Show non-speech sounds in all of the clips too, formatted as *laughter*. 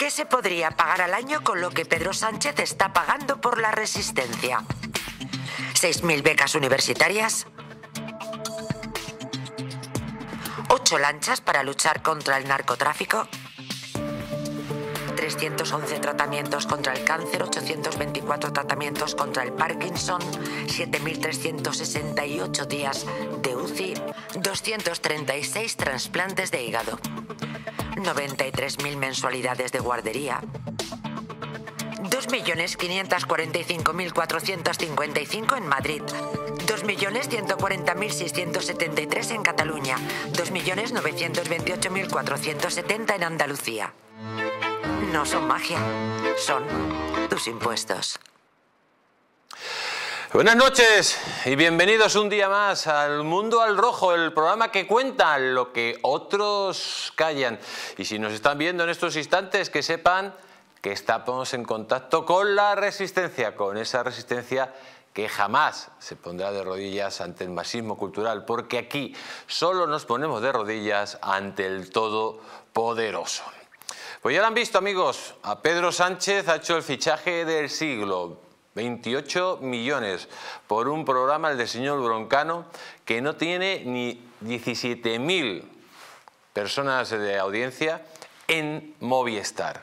¿Qué se podría pagar al año con lo que Pedro Sánchez está pagando por la resistencia? ¿6.000 becas universitarias? ¿Ocho lanchas para luchar contra el narcotráfico? 311 tratamientos contra el cáncer, 824 tratamientos contra el Parkinson, 7.368 días de UCI, 236 trasplantes de hígado, 93.000 mensualidades de guardería, 2.545.455 en Madrid, 2.140.673 en Cataluña, 2.928.470 en Andalucía. No son magia, son tus impuestos. Buenas noches y bienvenidos un día más al Mundo al Rojo, el programa que cuenta lo que otros callan. Y si nos están viendo en estos instantes, que sepan que estamos en contacto con la resistencia, con esa resistencia que jamás se pondrá de rodillas ante el masismo cultural, porque aquí solo nos ponemos de rodillas ante el Todopoderoso. Pues ya lo han visto amigos, a Pedro Sánchez ha hecho el fichaje del siglo, 28 millones por un programa, el del señor Broncano, que no tiene ni 17.000 personas de audiencia en Movistar.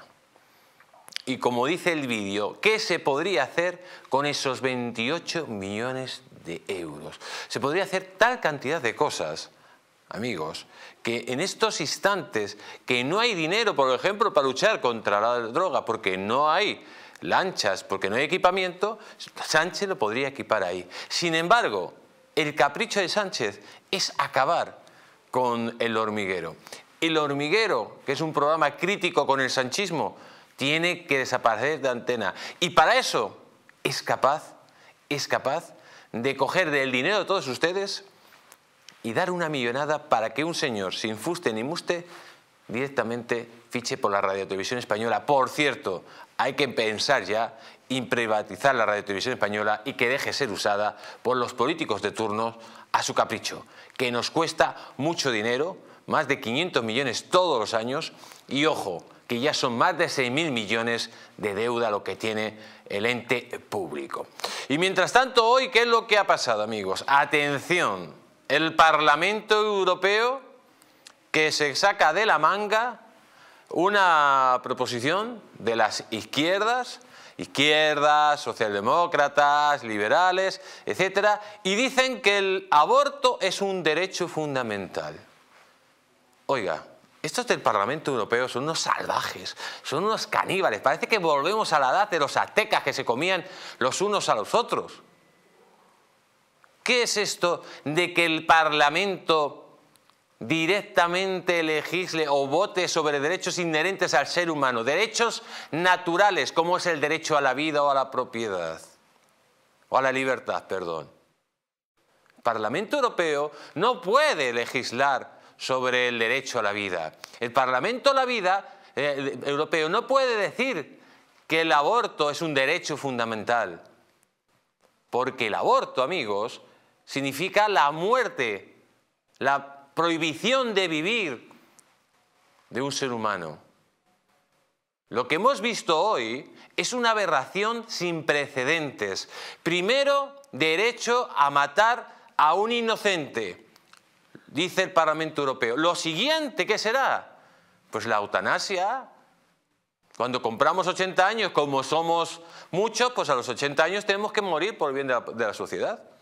Y como dice el vídeo, ¿qué se podría hacer con esos 28 millones de euros? Se podría hacer tal cantidad de cosas amigos, que en estos instantes que no hay dinero, por ejemplo, para luchar contra la droga, porque no hay lanchas, porque no hay equipamiento, Sánchez lo podría equipar ahí. Sin embargo, el capricho de Sánchez es acabar con el hormiguero. El hormiguero, que es un programa crítico con el sanchismo, tiene que desaparecer de antena. Y para eso es capaz, es capaz de coger del dinero de todos ustedes y dar una millonada para que un señor sin fuste ni muste directamente fiche por la radiotelevisión española. Por cierto, hay que pensar ya en privatizar la radiotelevisión española y que deje ser usada por los políticos de turno a su capricho, que nos cuesta mucho dinero, más de 500 millones todos los años, y ojo, que ya son más de 6.000 millones de deuda lo que tiene el ente público. Y mientras tanto, hoy, ¿qué es lo que ha pasado, amigos? Atención, el Parlamento Europeo que se saca de la manga una proposición de las izquierdas, izquierdas, socialdemócratas, liberales, etcétera, y dicen que el aborto es un derecho fundamental. Oiga, estos del Parlamento Europeo son unos salvajes, son unos caníbales. Parece que volvemos a la edad de los aztecas que se comían los unos a los otros. ¿Qué es esto de que el Parlamento directamente legisle o vote sobre derechos inherentes al ser humano, derechos naturales como es el derecho a la vida o a la propiedad, o a la libertad, perdón. El Parlamento Europeo no puede legislar sobre el derecho a la vida. El Parlamento la vida, eh, Europeo no puede decir que el aborto es un derecho fundamental. Porque el aborto, amigos, significa la muerte, la prohibición de vivir de un ser humano. Lo que hemos visto hoy es una aberración sin precedentes. Primero, derecho a matar a un inocente, dice el Parlamento Europeo. Lo siguiente, ¿qué será? Pues la eutanasia. Cuando compramos 80 años, como somos muchos, pues a los 80 años tenemos que morir por el bien de la, de la sociedad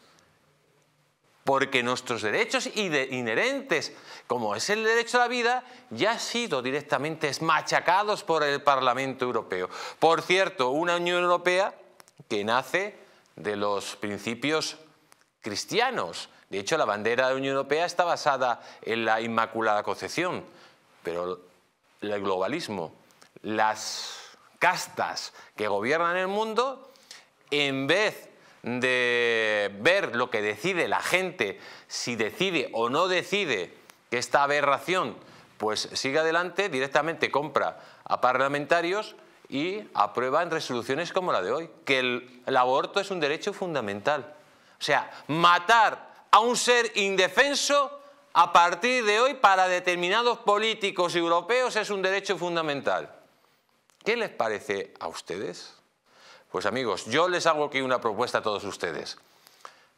porque nuestros derechos inherentes, como es el derecho a la vida, ya han sido directamente machacados por el Parlamento Europeo. Por cierto, una Unión Europea que nace de los principios cristianos. De hecho, la bandera de la Unión Europea está basada en la Inmaculada Concepción, pero el globalismo, las castas que gobiernan el mundo, en vez de ver lo que decide la gente, si decide o no decide que esta aberración pues siga adelante, directamente compra a parlamentarios y aprueban resoluciones como la de hoy, que el, el aborto es un derecho fundamental. O sea, matar a un ser indefenso a partir de hoy para determinados políticos europeos es un derecho fundamental. ¿Qué les parece a ustedes? Pues amigos, yo les hago aquí una propuesta a todos ustedes.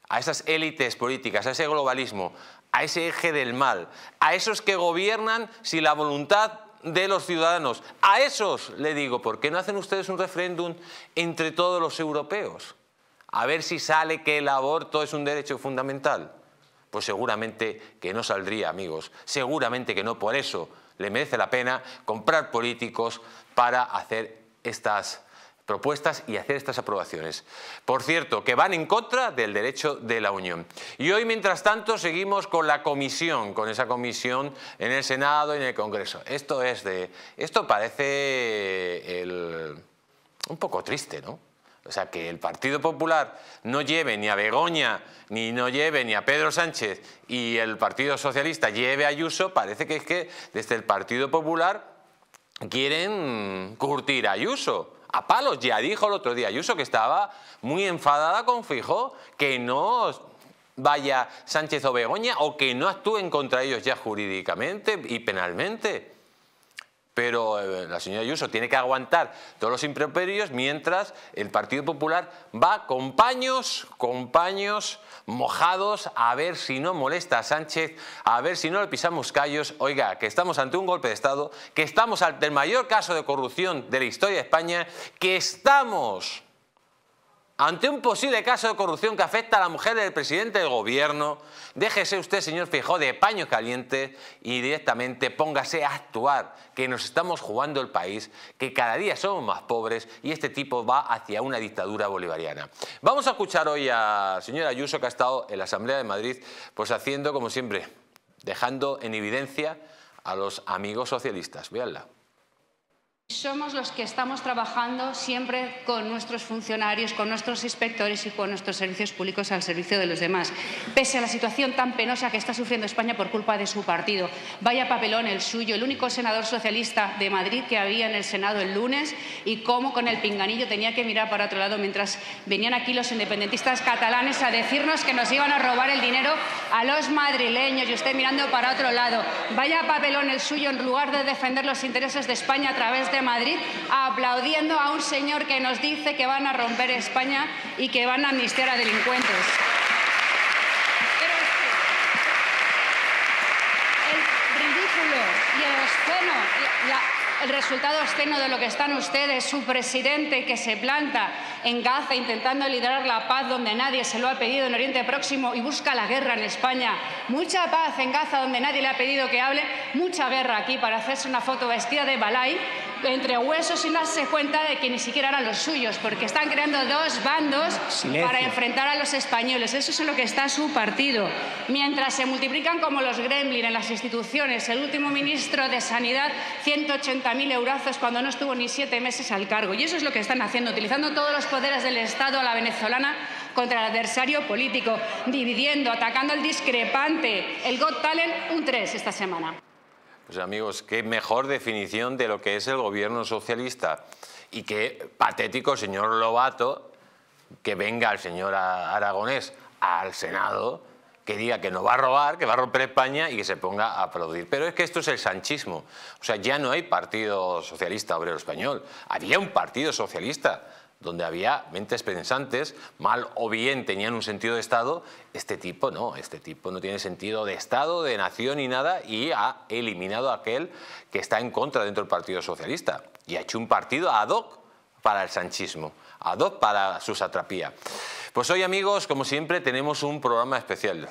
A esas élites políticas, a ese globalismo, a ese eje del mal, a esos que gobiernan sin la voluntad de los ciudadanos. A esos le digo, ¿por qué no hacen ustedes un referéndum entre todos los europeos? A ver si sale que el aborto es un derecho fundamental. Pues seguramente que no saldría, amigos. Seguramente que no. Por eso le merece la pena comprar políticos para hacer estas propuestas y hacer estas aprobaciones. Por cierto, que van en contra del derecho de la Unión. Y hoy, mientras tanto, seguimos con la comisión, con esa comisión en el Senado y en el Congreso. Esto es de... Esto parece un poco triste, ¿no? O sea, que el Partido Popular no lleve ni a Begoña, ni no lleve ni a Pedro Sánchez y el Partido Socialista lleve a Ayuso, parece que es que desde el Partido Popular quieren curtir a Ayuso a palos. Ya dijo el otro día Ayuso que estaba muy enfadada con Fijo, que no vaya Sánchez o Begoña o que no actúen contra ellos ya jurídicamente y penalmente pero eh, la señora Ayuso tiene que aguantar todos los improperios mientras el Partido Popular va con paños, con paños mojados a ver si no molesta a Sánchez, a ver si no le pisamos callos. Oiga, que estamos ante un golpe de Estado, que estamos ante el mayor caso de corrupción de la historia de España, que estamos ante un posible caso de corrupción que afecta a la mujer del presidente del gobierno, déjese usted, señor Fijó, de paño caliente y directamente póngase a actuar, que nos estamos jugando el país, que cada día somos más pobres y este tipo va hacia una dictadura bolivariana. Vamos a escuchar hoy a señora Ayuso, que ha estado en la Asamblea de Madrid, pues haciendo, como siempre, dejando en evidencia a los amigos socialistas. Véanla. Somos los que estamos trabajando siempre con nuestros funcionarios, con nuestros inspectores y con nuestros servicios públicos al servicio de los demás, pese a la situación tan penosa que está sufriendo España por culpa de su partido. Vaya papelón el suyo, el único senador socialista de Madrid que había en el Senado el lunes y cómo con el pinganillo tenía que mirar para otro lado mientras venían aquí los independentistas catalanes a decirnos que nos iban a robar el dinero a los madrileños y usted mirando para otro lado. Vaya papelón el suyo en lugar de defender los intereses de España a través de Madrid aplaudiendo a un señor que nos dice que van a romper España y que van a amnistiar a delincuentes. el resultado esceno de lo que están ustedes, su presidente que se planta en Gaza intentando liderar la paz donde nadie se lo ha pedido en Oriente Próximo y busca la guerra en España. Mucha paz en Gaza donde nadie le ha pedido que hable, mucha guerra aquí para hacerse una foto vestida de balay entre huesos y no se cuenta de que ni siquiera eran los suyos, porque están creando dos bandos para enfrentar a los españoles. Eso es en lo que está su partido. Mientras se multiplican como los gremlin en las instituciones, el último ministro de Sanidad, 180.000 eurazos cuando no estuvo ni siete meses al cargo. Y eso es lo que están haciendo, utilizando todos los poderes del Estado a la venezolana contra el adversario político, dividiendo, atacando al discrepante. El Got Talent, un 3 esta semana. Pues amigos, qué mejor definición de lo que es el gobierno socialista. Y qué patético, señor Lobato, que venga el señor Aragonés al Senado, que diga que no va a robar, que va a romper España y que se ponga a aplaudir. Pero es que esto es el sanchismo. O sea, ya no hay Partido Socialista Obrero Español. Había un Partido Socialista donde había mentes pensantes, mal o bien tenían un sentido de Estado, este tipo no, este tipo no tiene sentido de Estado, de nación ni nada y ha eliminado a aquel que está en contra dentro del Partido Socialista y ha hecho un partido ad hoc para el sanchismo, ad hoc para su satrapía. Pues hoy amigos, como siempre, tenemos un programa especial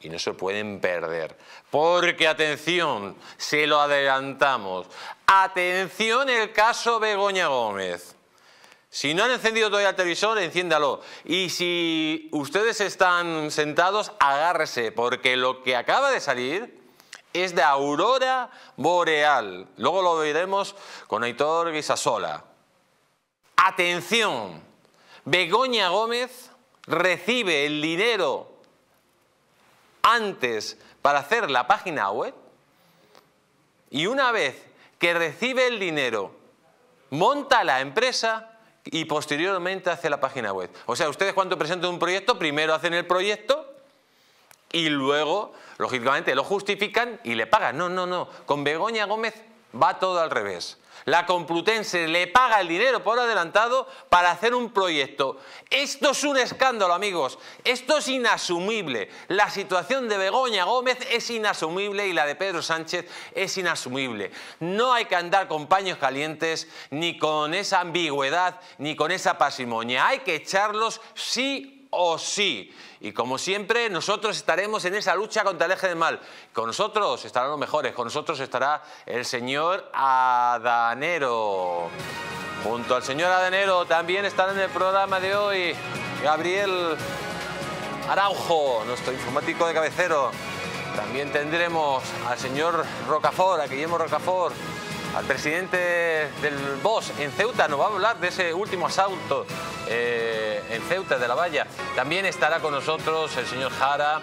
y no se pueden perder. Porque, atención, se lo adelantamos. Atención el caso Begoña Gómez. Si no han encendido todavía el televisor, enciéndalo. Y si ustedes están sentados, agárrese, porque lo que acaba de salir es de aurora boreal. Luego lo veremos con Aitor Guisasola. Atención, Begoña Gómez recibe el dinero antes para hacer la página web y una vez que recibe el dinero, monta la empresa y posteriormente hace la página web. O sea, ustedes cuando presentan un proyecto, primero hacen el proyecto y luego, lógicamente, lo justifican y le pagan. No, no, no. Con Begoña Gómez va todo al revés. La Complutense le paga el dinero por adelantado para hacer un proyecto. Esto es un escándalo, amigos. Esto es inasumible. La situación de Begoña Gómez es inasumible y la de Pedro Sánchez es inasumible. No hay que andar con paños calientes, ni con esa ambigüedad, ni con esa pasimonia. Hay que echarlos sí o sí. Y como siempre, nosotros estaremos en esa lucha contra el eje del mal. Con nosotros estarán los mejores, con nosotros estará el señor Adanero. Junto al señor Adanero también estará en el programa de hoy Gabriel Araujo, nuestro informático de cabecero. También tendremos al señor Rocafort, a Guillermo Rocafort, al presidente del BOS en Ceuta. Nos va a hablar de ese último asalto eh, en Ceuta de la Valla. También estará con nosotros el señor Jara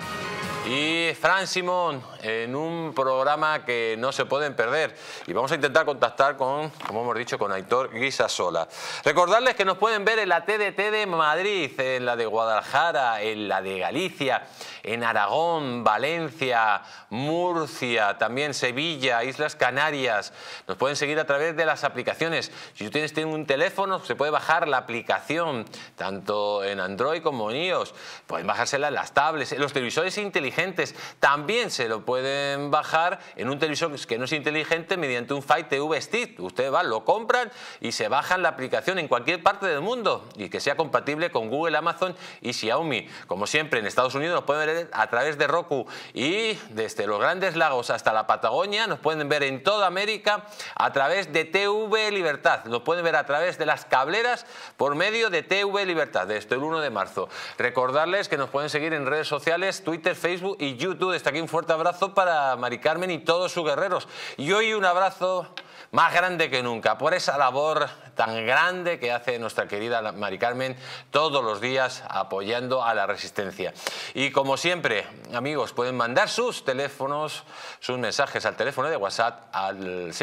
y Fran Simón en un programa que no se pueden perder. Y vamos a intentar contactar con, como hemos dicho, con Aitor Guisasola. Recordarles que nos pueden ver en la TDT de Madrid, en la de Guadalajara, en la de Galicia, en Aragón, Valencia, Murcia, también Sevilla, Islas Canarias. Nos pueden seguir a través de las aplicaciones. Si ustedes tienen un teléfono, se puede bajar la aplicación, tanto en Android como en iOS. Pueden bajársela en las tablets, en los televisores inteligentes. También se lo pueden bajar en un televisor que no es inteligente mediante un Fire TV Stick. Ustedes van, lo compran y se bajan la aplicación en cualquier parte del mundo y que sea compatible con Google, Amazon y Xiaomi. Como siempre, en Estados Unidos nos pueden ver a través de Roku y desde los Grandes Lagos hasta la Patagonia nos pueden ver en toda América a través de TV Libertad. Nos pueden ver a través de las cableras por medio de TV Libertad desde el 1 de marzo. Recordarles que nos pueden seguir en redes sociales, Twitter, Facebook y YouTube. Desde aquí un fuerte abrazo para Mari Carmen y todos sus guerreros. Y hoy un abrazo más grande que nunca por esa labor tan grande que hace nuestra querida Mari Carmen todos los días apoyando a la resistencia. Y como siempre, amigos, pueden mandar sus teléfonos, sus mensajes al teléfono de WhatsApp al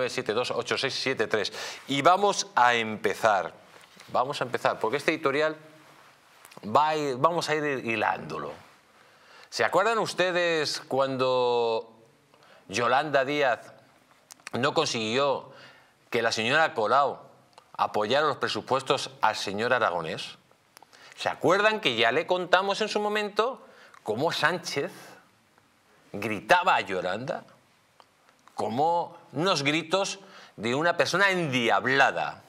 669-728673. Y vamos a empezar, vamos a empezar, porque este editorial va vamos a ir hilándolo. ¿Se acuerdan ustedes cuando Yolanda Díaz no consiguió que la señora Colau apoyara los presupuestos al señor Aragonés? ¿Se acuerdan que ya le contamos en su momento cómo Sánchez gritaba a Yolanda? Como unos gritos de una persona endiablada.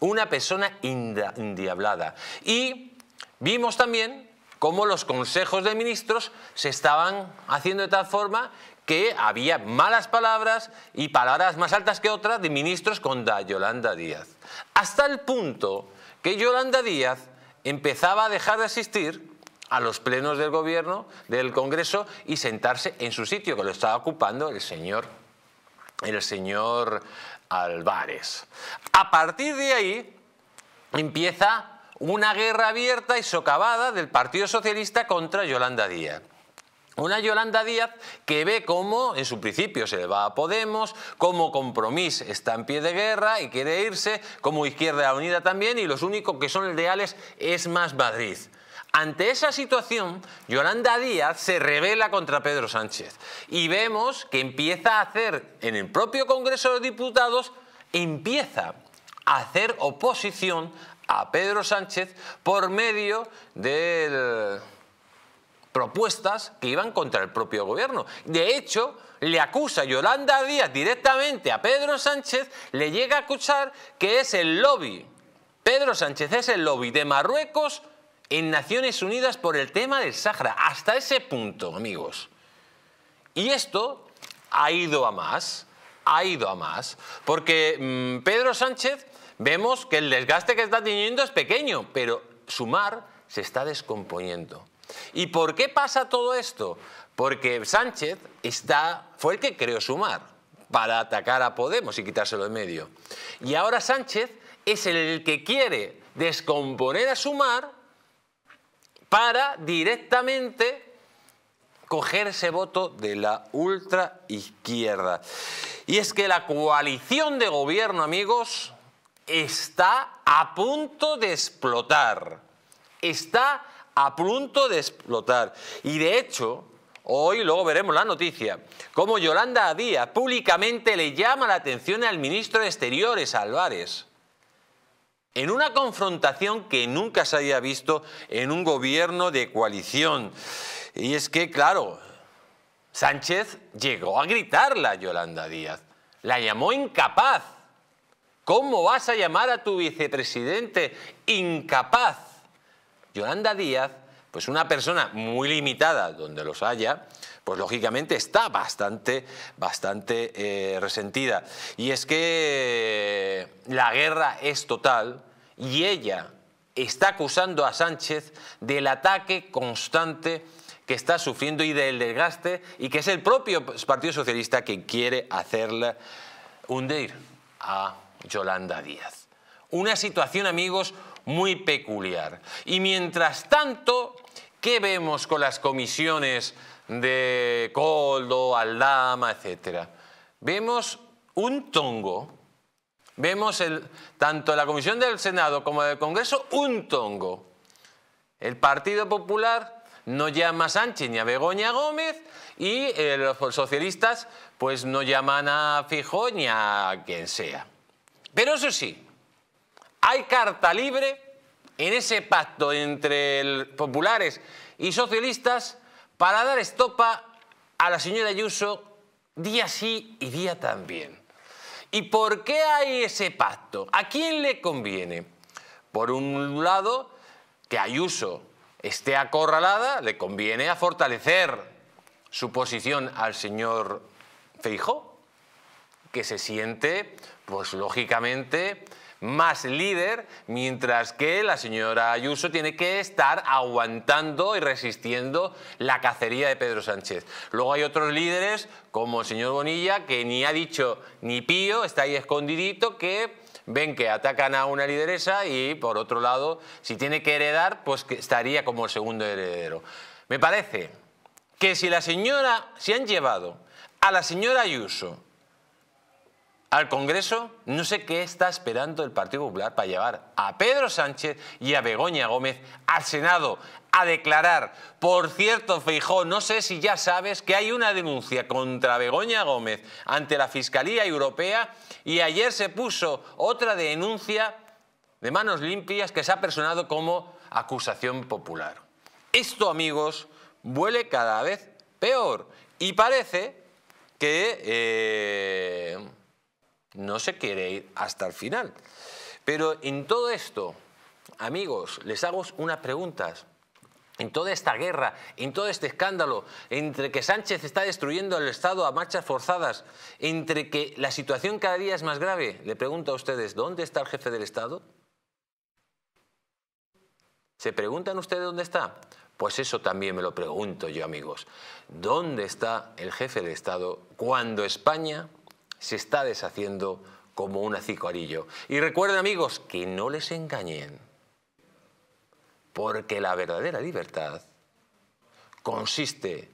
Una persona endiablada. Y vimos también cómo los consejos de ministros se estaban haciendo de tal forma que había malas palabras y palabras más altas que otras de ministros contra Yolanda Díaz. Hasta el punto que Yolanda Díaz empezaba a dejar de asistir a los plenos del gobierno, del Congreso, y sentarse en su sitio, que lo estaba ocupando el señor, el señor Álvarez. A partir de ahí empieza una guerra abierta y socavada del Partido Socialista contra Yolanda Díaz. Una Yolanda Díaz que ve cómo en su principio se le va a Podemos, como Compromís está en pie de guerra y quiere irse, como Izquierda Unida también, y los únicos que son ideales es más Madrid. Ante esa situación, Yolanda Díaz se revela contra Pedro Sánchez y vemos que empieza a hacer en el propio Congreso de Diputados, empieza a hacer oposición a Pedro Sánchez por medio de propuestas que iban contra el propio gobierno. De hecho, le acusa Yolanda Díaz directamente a Pedro Sánchez, le llega a acusar que es el lobby. Pedro Sánchez es el lobby de Marruecos en Naciones Unidas por el tema del Sáhara. Hasta ese punto, amigos. Y esto ha ido a más, ha ido a más, porque mm, Pedro Sánchez vemos que el desgaste que está teniendo es pequeño, pero Sumar se está descomponiendo. ¿Y por qué pasa todo esto? Porque Sánchez está, fue el que creó Sumar para atacar a Podemos y quitárselo de medio. Y ahora Sánchez es el que quiere descomponer a Sumar para directamente coger ese voto de la ultra izquierda. Y es que la coalición de gobierno, amigos, está a punto de explotar. Está a punto de explotar. Y de hecho, Hoy luego veremos la noticia, cómo Yolanda Díaz públicamente le llama la atención al ministro de Exteriores, Álvarez, en una confrontación que nunca se había visto en un gobierno de coalición. Y es que, claro, Sánchez llegó a gritarla a Yolanda Díaz, la llamó incapaz. ¿Cómo vas a llamar a tu vicepresidente incapaz? Yolanda Díaz pues una persona muy limitada, donde los haya, pues lógicamente está bastante, bastante eh, resentida. Y es que la guerra es total y ella está acusando a Sánchez del ataque constante que está sufriendo y del desgaste y que es el propio Partido Socialista quien quiere hacerle hundir a Yolanda Díaz. Una situación, amigos, muy peculiar. Y mientras tanto, ¿qué vemos con las comisiones de Coldo, Aldama, etcétera? Vemos un tongo, vemos el, tanto la comisión del Senado como del Congreso un tongo. El Partido Popular no llama a Sánchez ni a Begoña Gómez y eh, los socialistas pues no llaman a Fijó ni a quien sea. Pero eso sí, hay carta libre en ese pacto entre populares y socialistas para dar estopa a la señora Ayuso día sí y día también. ¿Y por qué hay ese pacto? ¿A quién le conviene? Por un lado, que Ayuso esté acorralada, le conviene a fortalecer su posición al señor Feijó, que se siente, pues lógicamente, más líder, mientras que la señora Ayuso tiene que estar aguantando y resistiendo la cacería de Pedro Sánchez. Luego hay otros líderes, como el señor Bonilla, que ni ha dicho ni pío, está ahí escondidito, que ven que atacan a una lideresa y, por otro lado, si tiene que heredar, pues estaría como el segundo heredero. Me parece que si la señora, si han llevado a la señora Ayuso al Congreso, no sé qué está esperando el Partido Popular para llevar a Pedro Sánchez y a Begoña Gómez al Senado a declarar. Por cierto, Feijó, no sé si ya sabes que hay una denuncia contra Begoña Gómez ante la Fiscalía Europea y ayer se puso otra denuncia de manos limpias que se ha personado como acusación popular. Esto, amigos, huele cada vez peor y parece que... Eh, no se quiere ir hasta el final. Pero en todo esto, amigos, les hago unas preguntas. En toda esta guerra, en todo este escándalo, entre que Sánchez está destruyendo el Estado a marchas forzadas, entre que la situación cada día es más grave, le pregunto a ustedes, ¿dónde está el jefe del Estado? ¿Se preguntan ustedes dónde está? Pues eso también me lo pregunto yo, amigos. ¿Dónde está el jefe del Estado cuando España se está deshaciendo como un acicarillo. Y recuerden amigos, que no les engañen, porque la verdadera libertad consiste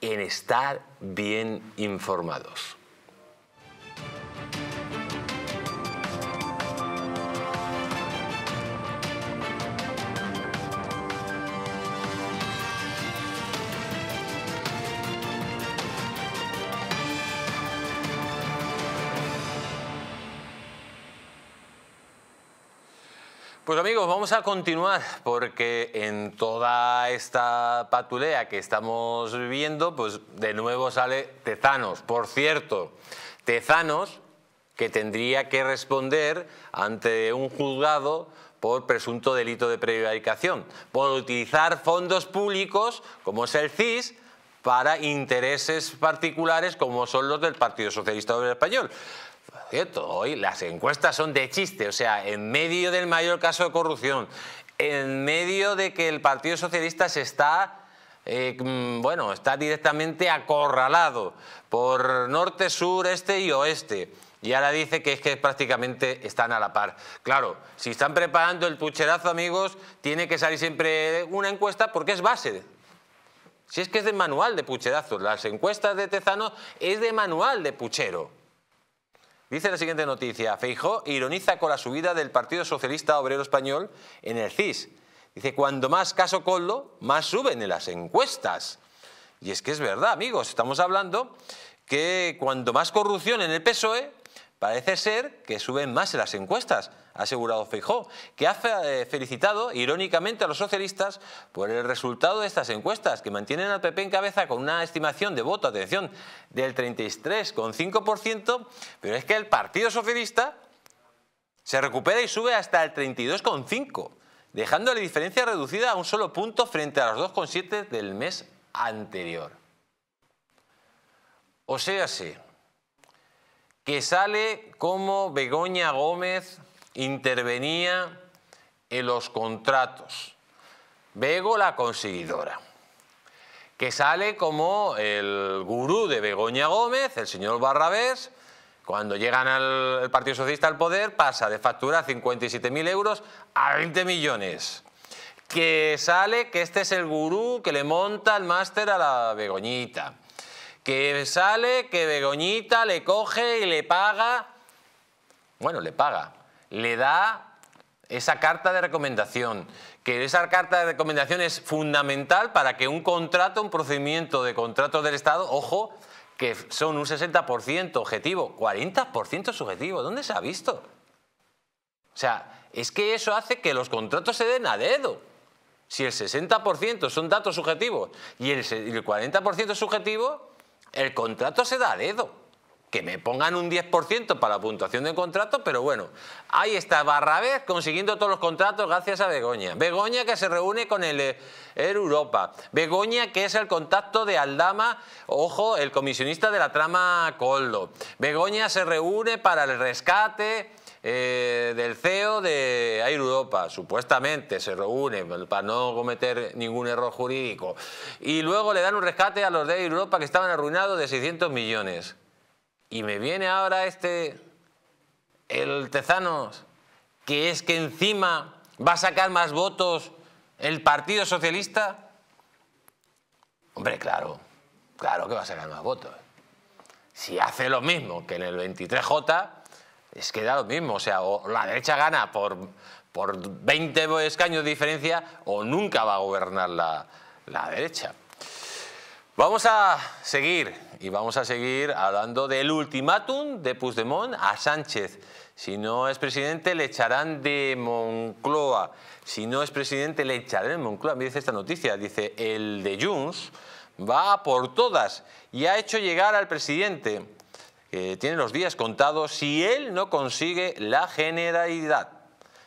en estar bien informados. Pues amigos, vamos a continuar porque en toda esta patulea que estamos viviendo, pues de nuevo sale Tezanos. Por cierto, Tezanos que tendría que responder ante un juzgado por presunto delito de prevaricación, por utilizar fondos públicos, como es el CIS, para intereses particulares como son los del Partido Socialista Obrero Español. Cierto, hoy las encuestas son de chiste, o sea, en medio del mayor caso de corrupción, en medio de que el Partido Socialista se está eh, mm, bueno, está directamente acorralado por norte, sur, este y oeste. Y ahora dice que es que prácticamente están a la par. Claro, si están preparando el pucherazo, amigos, tiene que salir siempre una encuesta porque es base. Si es que es de manual de pucherazo. Las encuestas de Tezano es de manual de puchero. Dice la siguiente noticia, Feijó ironiza con la subida del Partido Socialista Obrero Español en el CIS. Dice, cuando más caso Coldo, más suben en las encuestas. Y es que es verdad, amigos, estamos hablando que cuanto más corrupción en el PSOE, parece ser que suben más en las encuestas, ha asegurado Feijó, que ha eh, felicitado irónicamente a los socialistas por el resultado de estas encuestas, que mantienen al PP en cabeza con una estimación de voto, atención, del 33,5%, pero es que el Partido Socialista se recupera y sube hasta el 32,5%, dejando la diferencia reducida a un solo punto frente a los 2,7% del mes anterior. O sea, sí, que sale como Begoña Gómez intervenía en los contratos. Bego la conseguidora. Que sale como el gurú de Begoña Gómez, el señor Barrabés, cuando llegan al Partido Socialista al poder, pasa de factura 57.000 euros a 20 millones. Que sale que este es el gurú que le monta el máster a la Begoñita que sale, que Begoñita le coge y le paga, bueno, le paga, le da esa carta de recomendación, que esa carta de recomendación es fundamental para que un contrato, un procedimiento de contrato del Estado, ojo, que son un 60% objetivo, 40% subjetivo, ¿dónde se ha visto? O sea, es que eso hace que los contratos se den a dedo. Si el 60% son datos subjetivos y el 40% es subjetivo, el contrato se da a dedo. Que me pongan un 10% para la puntuación del contrato, pero bueno, ahí está Barrabés consiguiendo todos los contratos gracias a Begoña. Begoña que se reúne con el, el Europa. Begoña que es el contacto de Aldama, ojo, el comisionista de la trama Coldo. Begoña se reúne para el rescate eh, del CEO de Air Europa, supuestamente se reúne para no cometer ningún error jurídico, y luego le dan un rescate a los de Air Europa que estaban arruinados de 600 millones. Y me viene ahora este, el Tezanos, que es que encima va a sacar más votos el Partido Socialista. Hombre, claro, claro que va a sacar más votos. Si hace lo mismo que en el 23J, es que da lo mismo, o sea, o la derecha gana por, por 20 escaños de diferencia o nunca va a gobernar la, la derecha. Vamos a seguir y vamos a seguir hablando del ultimátum de Puigdemont a Sánchez. Si no es presidente, le echarán de Moncloa. Si no es presidente, le echarán de Moncloa. Me dice esta noticia, dice, el de Junts va por todas y ha hecho llegar al presidente tiene los días contados si él no consigue la generalidad.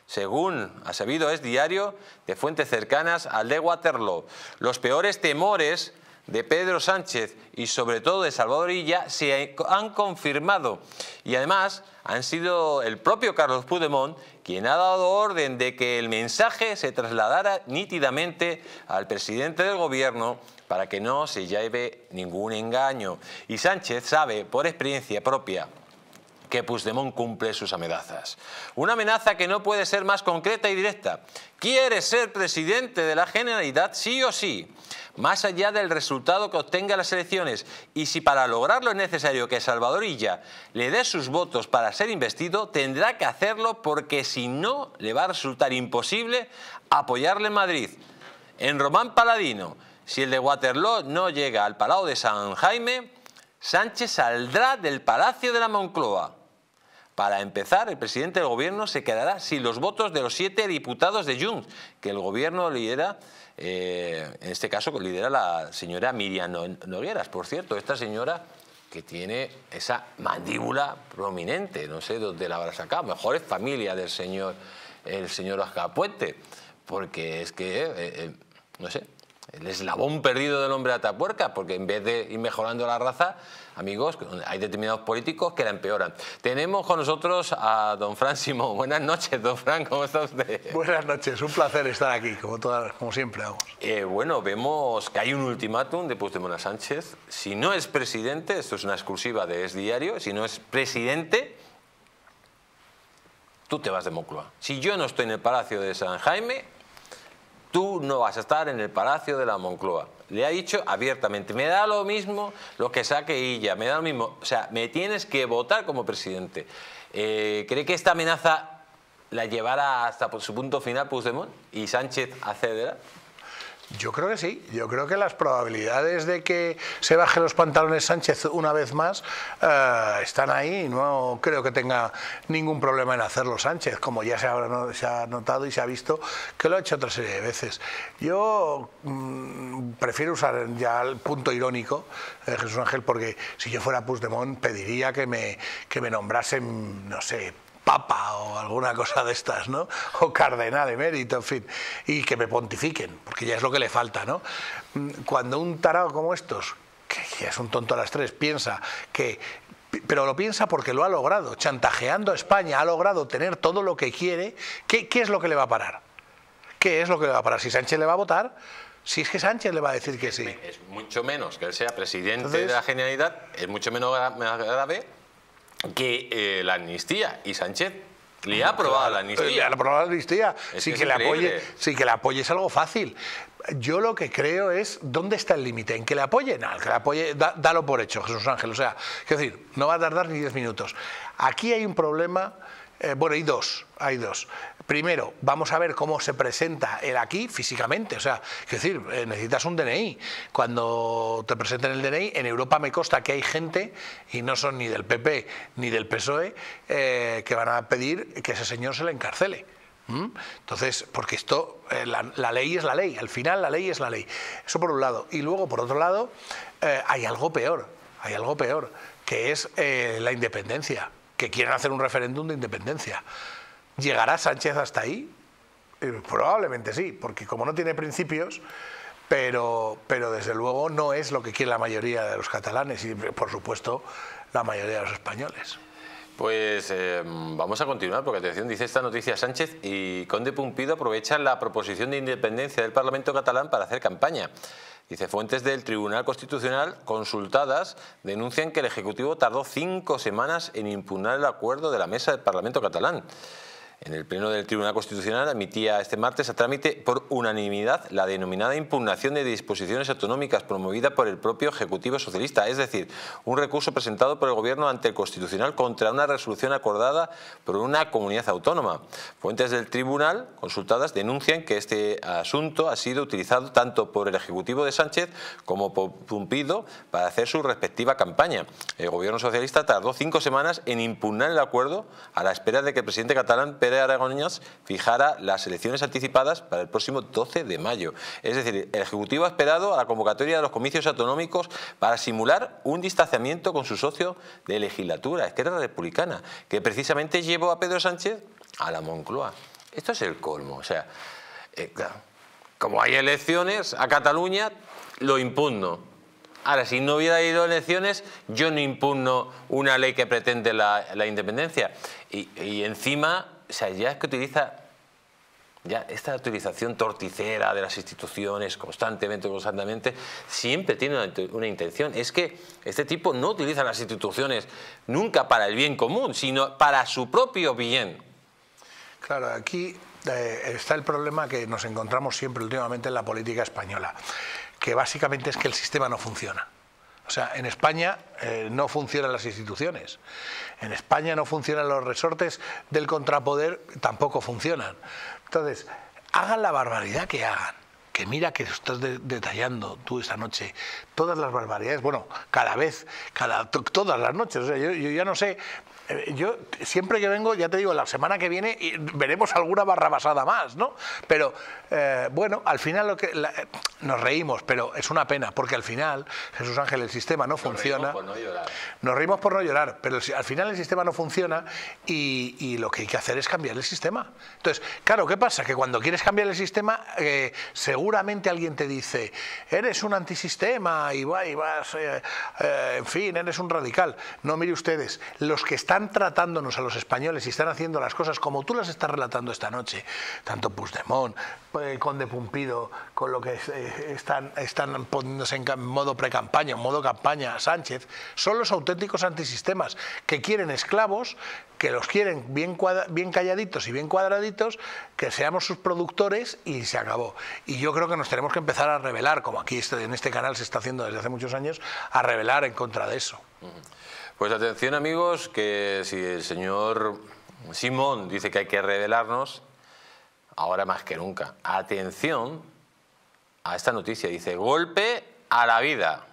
Según ha sabido es diario de fuentes cercanas al de Waterloo. Los peores temores de Pedro Sánchez y sobre todo de Salvador Illa se han confirmado y además han sido el propio Carlos Puigdemont quien ha dado orden de que el mensaje se trasladara nítidamente al presidente del gobierno para que no se lleve ningún engaño. Y Sánchez sabe por experiencia propia que Puigdemont cumple sus amenazas. Una amenaza que no puede ser más concreta y directa. Quiere ser presidente de la Generalidad sí o sí, más allá del resultado que obtenga las elecciones. Y si para lograrlo es necesario que Salvador Illa le dé sus votos para ser investido, tendrá que hacerlo porque si no, le va a resultar imposible apoyarle en Madrid. En Román Paladino, si el de Waterloo no llega al Palau de San Jaime, Sánchez saldrá del Palacio de la Moncloa. Para empezar, el presidente del gobierno se quedará sin los votos de los siete diputados de Junts, que el gobierno lidera, eh, en este caso lidera la señora Miriam Nogueras. Por cierto, esta señora que tiene esa mandíbula prominente, no sé dónde la habrá sacado, mejor es familia del señor, el señor Azcapuente, porque es que, eh, eh, no sé, el eslabón perdido del hombre atapuerca, porque en vez de ir mejorando la raza, amigos, hay determinados políticos que la empeoran. Tenemos con nosotros a don Fran Simón. *laughs* Buenas noches, don Fran, ¿cómo está usted? Buenas noches, un placer estar aquí, como, como siempre hago. Eh, bueno, vemos que hay un ultimátum de Puigdemont Sánchez. Si no es presidente, esto es una exclusiva de Es Diario, si no es presidente, tú te vas de Moncloa. Si yo no estoy en el Palacio de San Jaime, tú no vas a estar en el Palacio de la Moncloa. Le ha dicho abiertamente, me da lo mismo lo que saque ella, me da lo mismo, o sea, me tienes que votar como presidente. Eh, ¿Cree que esta amenaza la llevará hasta su punto final Puigdemont y Sánchez accederá? Yo creo que sí. Yo creo que las probabilidades de que se baje los pantalones Sánchez una vez más eh, están ahí. No creo que tenga ningún problema en hacerlo Sánchez, como ya se ha, notado y se ha visto que lo ha hecho otra serie de veces. Yo mmm, prefiero usar ya el punto irónico, de Jesús Ángel, porque si yo fuera Puigdemont pediría que me, que me nombrasen, no sé, papa o alguna cosa de estas, ¿no? O cardenal emérito, en fin, y que me pontifiquen, porque ya es lo que le falta, ¿no? Mm, cuando un tarado como estos, que ya es un tonto a las tres, piensa que pero lo piensa porque lo ha logrado, chantajeando a España, ha logrado tener todo lo que quiere, ¿qué, ¿qué, es lo que le va a parar? ¿Qué es lo que le va a parar? Si Sánchez le va a votar, si es que Sánchez le va a decir que sí. Es mucho menos que él sea presidente Entonces, de la Generalidad, es mucho menos grave que eh, la amnistía y Sánchez le ha aprobado la amnistía. Le ha aprobado la amnistía. Es sí, que que es le apoye, sí, que le apoye es algo fácil. Yo lo que creo es, ¿dónde está el límite? ¿En que le apoye? No, el que le apoye, da- dalo por hecho, Jesús Ángel. O sea, quiero decir, no va a tardar ni 10 minutos. Aquí hay un problema, eh, bueno, hay dos, hay dos. Primero, vamos a ver cómo se presenta él aquí físicamente. O sea, quiero decir, eh, necesitas un DNI. Cuando te presenten el DNI, en Europa me consta que hay gente, y no son ni del PP ni del PSOE, eh, que van a pedir que ese señor se le encarcele. ¿Mm? Entonces, porque esto, la, ley es la ley, al final la ley es la ley. Eso por un lado. Y luego, por otro lado, hay algo peor, hay algo peor, que es la independencia, que quieren hacer un referéndum de independencia. ¿Llegará Sánchez hasta ahí? Eh, probablemente sí, porque como no tiene principios, pero, pero desde luego no es lo que quiere la mayoría de los catalanes y, por supuesto, la mayoría de los españoles. Pues eh, vamos a continuar, porque atención, dice esta noticia Sánchez y Conde Pumpido aprovechan la proposición de independencia del Parlamento catalán para hacer campaña. Dice, fuentes del Tribunal Constitucional consultadas denuncian que el Ejecutivo tardó cinco semanas en impugnar el acuerdo de la mesa del Parlamento catalán. En el Pleno del Tribunal Constitucional admitía este martes a trámite por unanimidad la denominada impugnación de disposiciones autonómicas promovida por el propio Ejecutivo Socialista, es decir, un recurso presentado por el Gobierno ante el Constitucional contra una resolución acordada por una comunidad autónoma. Fuentes del Tribunal consultadas denuncian que este asunto ha sido utilizado tanto por el Ejecutivo de Sánchez como por Pumpido para hacer su respectiva campaña. El Gobierno Socialista tardó cinco semanas en impugnar el acuerdo a la espera de que el presidente catalán Pere Aragonés fijara las elecciones anticipadas para el próximo 12 de mayo. Es decir, el Ejecutivo ha esperado a la convocatoria de los comicios autonómicos para simular un distanciamiento con su socio de legislatura, Esquerra Republicana, que precisamente llevó a Pedro Sánchez a la Moncloa. Esto es el colmo. O sea, eh, como hay elecciones a Cataluña, lo impugno. Ahora, si no hubiera ido elecciones, yo no impugno una ley que pretende la, independencia. Y encima, o sea, ya es que utiliza ya esta utilización torticera de las instituciones constantemente, constantemente, siempre tiene una, intención. Es que este tipo no utiliza las instituciones nunca para el bien común, sino para su propio bien. Claro, aquí eh, está el problema que nos encontramos siempre últimamente en la política española, que básicamente es que el sistema no funciona. O sea, en España eh, no funcionan las instituciones, en España no funcionan los resortes del contrapoder, tampoco funcionan. Entonces, hagan la barbaridad que hagan, que mira que estás de detallando tú esta noche todas las barbaridades, bueno, cada vez, cada, todas las noches, o sea, yo, ya no sé, yo siempre que vengo, ya te digo, la semana que viene veremos alguna barra basada más, ¿no? Pero eh, bueno, al final lo que la, nos reímos, pero es una pena, porque al final, Jesús Ángel, el sistema no Nos funciona. reímos por no llorar. Nos reímos por no llorar, pero el- al final el sistema no funciona y, y lo que hay que hacer es cambiar el sistema. Entonces, claro, ¿qué pasa? Que cuando quieres cambiar el sistema, eh, seguramente alguien te dice, eres un antisistema y, va- y vas, eh, eh, en fin, eres un radical. No, mire ustedes, los que están tratándonos a los españoles y están haciendo las cosas como tú las estás relatando esta noche, tanto Puigdemont, eh, Conde Pumpido, con lo que eh, están, están poniéndose en modo pre-campaña, en modo campaña, Sánchez, son los auténticos antisistemas que quieren esclavos, que los quieren bien, bien calladitos y bien cuadraditos, que seamos sus productores y se acabó. Y yo creo que nos tenemos que empezar a revelar, como aquí este- en este canal se está haciendo desde hace muchos años, a revelar en contra de eso. Pues atención amigos, que si el señor Simón dice que hay que revelarnos, ahora más que nunca, atención, a esta noticia. Dice, golpe a la vida.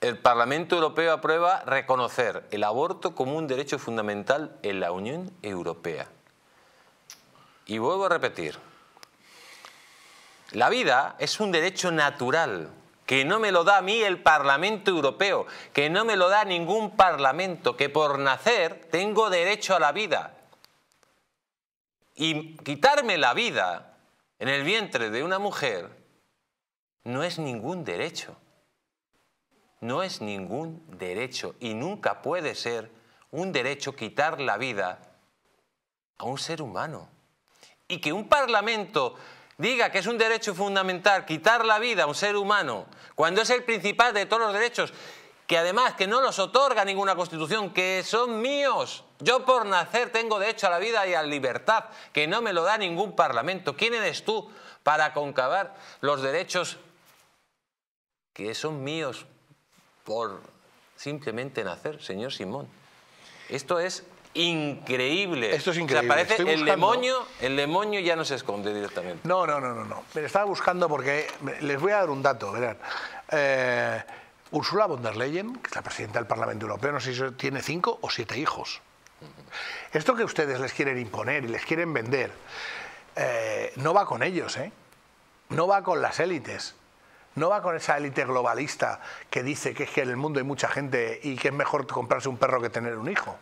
El Parlamento Europeo aprueba reconocer el aborto como un derecho fundamental en la Unión Europea. Y vuelvo a repetir, la vida es un derecho natural que no me lo da a mí el Parlamento Europeo, que no me lo da ningún parlamento, que por nacer tengo derecho a la vida. Y quitarme la vida en el vientre de una mujer no es ningún derecho. No es ningún derecho y nunca puede ser un derecho quitar la vida a un ser humano. Y que un parlamento diga que es un derecho fundamental quitar la vida a un ser humano, cuando es el principal de todos los derechos, que además que no los otorga ninguna constitución, que son míos. Yo por nacer tengo derecho a la vida y a la libertad, que no me lo da ningún parlamento. ¿Quién eres tú para concavar los derechos que son míos por simplemente nacer, señor Simón? Esto es increíble. Esto es increíble. O sea, parece el demonio, el demonio ya no se esconde directamente. No, no, no, no, no. Me estaba buscando porque les voy a dar un dato, verán. Eh, Ursula von der Leyen, que es la presidenta del Parlamento Europeo, no sé si tiene cinco o siete hijos. Esto que ustedes les quieren imponer y les quieren vender, eh, no va con ellos, ¿eh? No va con las élites. No va con esa élite globalista que dice que es que en el mundo hay mucha gente y que es mejor comprarse un perro que tener un hijo.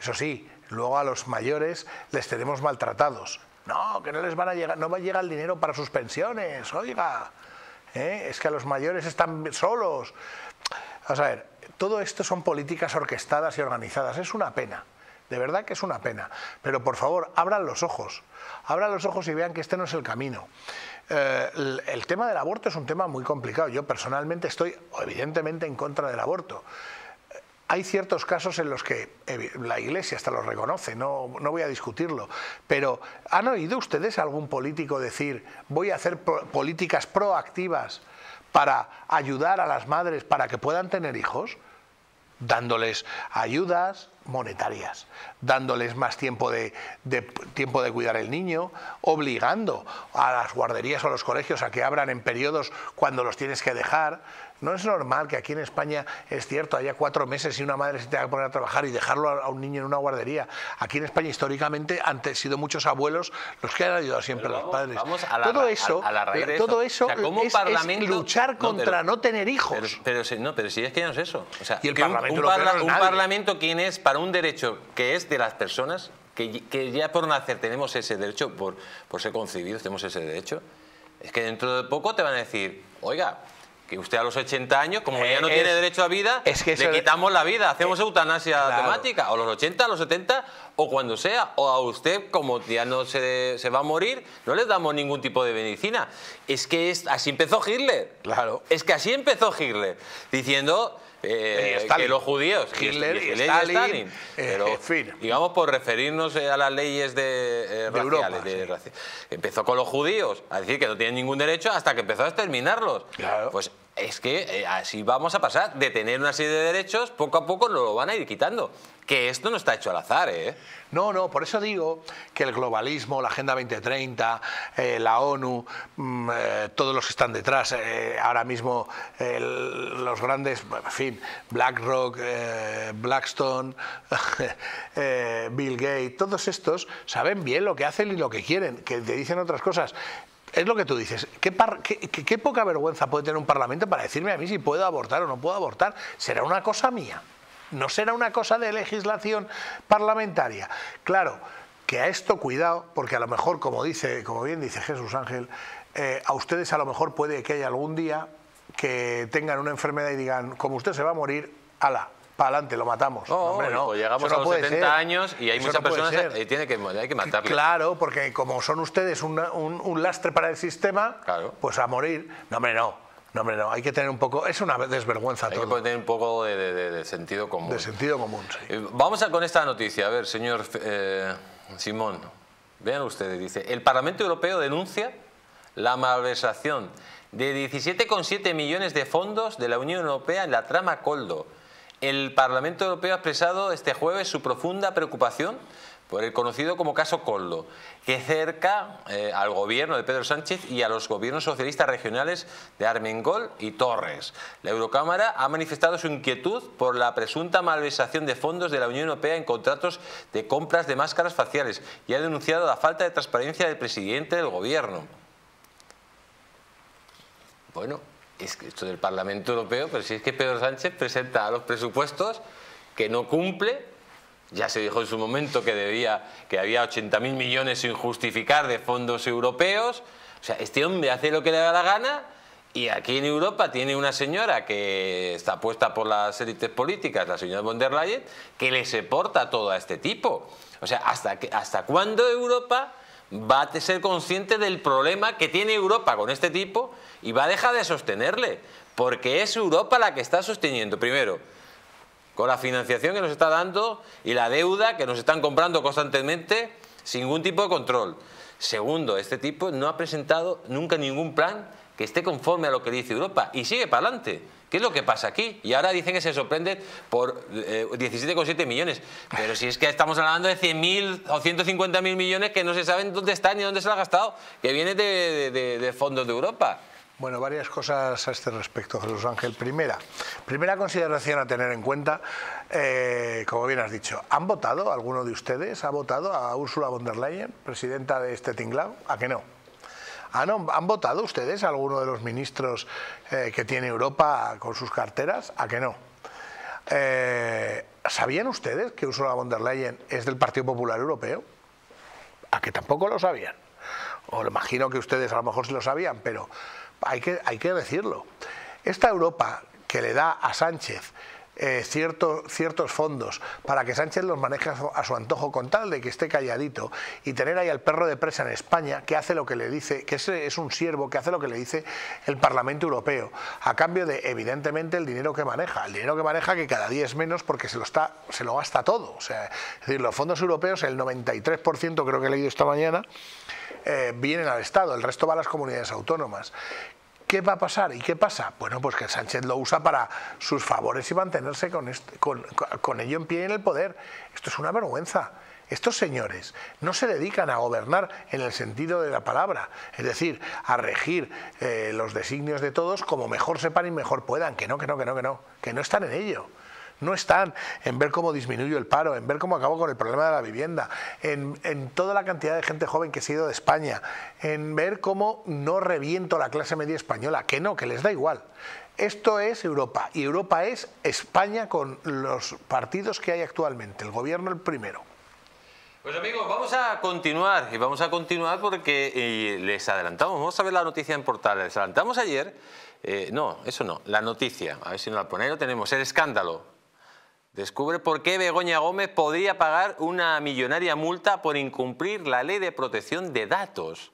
Eso sí, luego a los mayores les tenemos maltratados. No, que no les van a llegar, no va a llegar el dinero para sus pensiones, oiga. ¿eh? Es que a los mayores están solos. Vamos a ver, todo esto son políticas orquestadas y organizadas. Es una pena. De verdad que es una pena. Pero por favor, abran los ojos. Abran los ojos y vean que este no es el camino. Eh, el, el tema del aborto es un tema muy complicado. Yo personalmente estoy evidentemente en contra del aborto. Hay ciertos casos en los que eh, la Iglesia hasta los reconoce, no, no voy a discutirlo, pero ¿han oído ustedes a algún político decir voy a hacer políticas proactivas para ayudar a las madres para que puedan tener hijos? dándoles ayudas monetarias, dándoles más tiempo de, de- tiempo de cuidar el niño, obligando a las guarderías o a los colegios a que abran en periodos cuando los tienes que dejar. No es normal que aquí en España, es cierto, haya cuatro meses y una madre se tenga que poner a trabajar y dejarlo a, un niño en una guardería. Aquí en España, históricamente, han sido muchos abuelos los que han ayudado siempre a los padres. vamos a la todo eso, a la raíz de todo eso O sea, ¿cómo un es, es parlamento- luchar No, contra pero- no tener hijos. Pero, pero si- no, pero si es que ya no es eso. O sea, Y el que un- Parlamento un, Europeo no es un nadie. parlamento, ¿quién es para un derecho que es de las personas, que, que ya por nacer tenemos ese derecho, por, por ser concebidos tenemos ese derecho? Es que dentro de poco te van a decir, oiga, que usted a los 80 años, como Eh, ya no es- tiene derecho a vida, es que le quitamos la vida, hacemos eutanasia claro. automática, o a los 80, a los 70, o cuando sea, o a usted, como ya no se, se va a morir, no le damos ningún tipo de medicina. Es que así empezó Hitler. Claro. Es que así empezó Hitler, diciendo eh, que los judíos, Hitler y Hitler Stalin, eh, pero, en fin. digamos por referirnos eh, a las leyes de, eh, De Europa, de sí. raci- empezó con los judíos a decir que no tienen ningún derecho hasta que empezó a exterminarlos. Claro. Pues es que eh, así vamos a pasar de tener una serie de derechos, poco a poco nos lo van a ir quitando. Que esto no está hecho al azar, ¿eh? No, no, por eso digo que el globalismo, la Agenda 2030, eh, la ONU, mm, eh, todos los que están detrás, ahora mismo los grandes, en fin, BlackRock, Blackstone, *laughs* Bill Gates, todos estos saben bien lo que hacen y lo que quieren, que te dicen otras cosas. Es lo que tú dices. ¿Qué, poca vergüenza puede tener un parlamento para decirme a mí si puedo abortar o no puedo abortar? Será una cosa mía. No será una cosa de legislación parlamentaria. Claro, que a esto cuidado, porque a lo mejor, como dice, como bien dice Jesús Ángel, eh, a ustedes a lo mejor puede que haya algún día que tengan una enfermedad y digan, como usted se va a morir, ala, para adelante, lo matamos. No, hombre, no. o llegamos a los puede 70 ser. años y hay Eso muchas personas y tiene que, hay que matarles. Claro, porque como son ustedes una- un, un lastre para el sistema, Claro. pues a morir. No, hombre, no. No, hombre, no. Hay que tener un poco. Es una desvergüenza Hay que todo. tener un poco de, de- de- de sentido común. De sentido común, sí. Eh, Vamos a con esta noticia. A ver, señor eh, Simón, vean ustedes, dice, el Parlamento Europeo denuncia la malversación de 17,7 millones de fondos de la Unión Europea en la trama Coldo. El Parlamento Europeo ha expresado este jueves su profunda preocupación por el conocido como caso Coldo, que cerca eh, al gobierno de Pedro Sánchez y a los gobiernos socialistas regionales de Armengol y Torres. La Eurocámara ha manifestado su inquietud por la presunta malversación de fondos de la Unión Europea en contratos de compras de máscaras faciales y ha denunciado la falta de transparencia del presidente del gobierno. Bueno, es esto del Parlamento Europeo, pero si es que Pedro Sánchez presenta los presupuestos que no cumple ya se dijo en su momento que, debía, que había 80.000 millones sin justificar de fondos europeos. O sea, este hombre hace lo que le da la gana y aquí en Europa tiene una señora que está puesta por las élites políticas, la señora von der Leyen, que le soporta todo a este tipo. O sea, ¿hasta, que, ¿hasta cuándo Europa va a ser consciente del problema que tiene Europa con este tipo y va a dejar de sostenerle? Porque es Europa la que está sosteniendo, primero, con la financiación que nos está dando y la deuda que nos están comprando constantemente sin ningún tipo de control. Segundo, este tipo no ha presentado nunca ningún plan que esté conforme a lo que dice Europa y sigue para adelante. ¿Qué es lo que pasa aquí? Y ahora dicen que se sorprende por 17,7 eh, millones. Pero si es que estamos hablando de 100.000 o 150.000 millones que no se saben dónde están ni dónde se lo ha gastado, que viene de fondos de Europa. Bueno, varias cosas a este respecto, Jesús Ángel. Primera, primera consideración a tener en cuenta, eh, como bien has dicho, ¿han votado, alguno de ustedes ha votado a Ursula von der Leyen, presidenta de este tinglao? ¿A que no? ¿Han, ¿Han votado ustedes a alguno de los ministros eh, que tiene Europa con sus carteras? ¿A que no? Eh, ¿Sabían ustedes que Ursula von der Leyen es del Partido Popular Europeo? ¿A que tampoco lo sabían? O lo imagino que ustedes a lo mejor sí lo sabían, pero hay que, hay que decirlo. Esta Europa que le da a Sánchez eh, ciertos fondos para que Sánchez los maneje a su, antojo con tal de que esté calladito y tener ahí al perro de presa en España que hace lo que le dice, que es, un siervo que hace lo que le dice el Parlamento Europeo, a cambio de evidentemente el dinero que maneja, el dinero que maneja que cada día es menos porque se lo, está, se lo gasta todo. O sea, es decir, los fondos europeos, el 93% creo que he leído esta mañana, eh, vienen al Estado, el resto va a las comunidades autónomas. ¿Qué va a pasar? ¿Y qué pasa? Bueno, pues que Sánchez lo usa para sus favores y mantenerse con, con, ello en pie en el poder. Esto es una vergüenza. Estos señores no se dedican a gobernar en el sentido de la palabra, es decir, a regir eh, los designios de todos como mejor sepan y mejor puedan. Que no, que no, que no, que no, que no están en ello no están en ver cómo disminuyo el paro, en ver cómo acabo con el problema de la vivienda, en, toda la cantidad de gente joven que se ha ido de España, en ver cómo no reviento la clase media española, que no, que les da igual. Esto es Europa y Europa es España con los partidos que hay actualmente, el gobierno el primero. Pues amigos, vamos a continuar y vamos a continuar porque les adelantamos, vamos a ver la noticia en portal, les adelantamos ayer, eh, no, eso no, la noticia, a ver si nos la pone, lo tenemos, el escándalo Descubre por qué Begoña Gómez podría pagar una millonaria multa por incumplir la ley de protección de datos.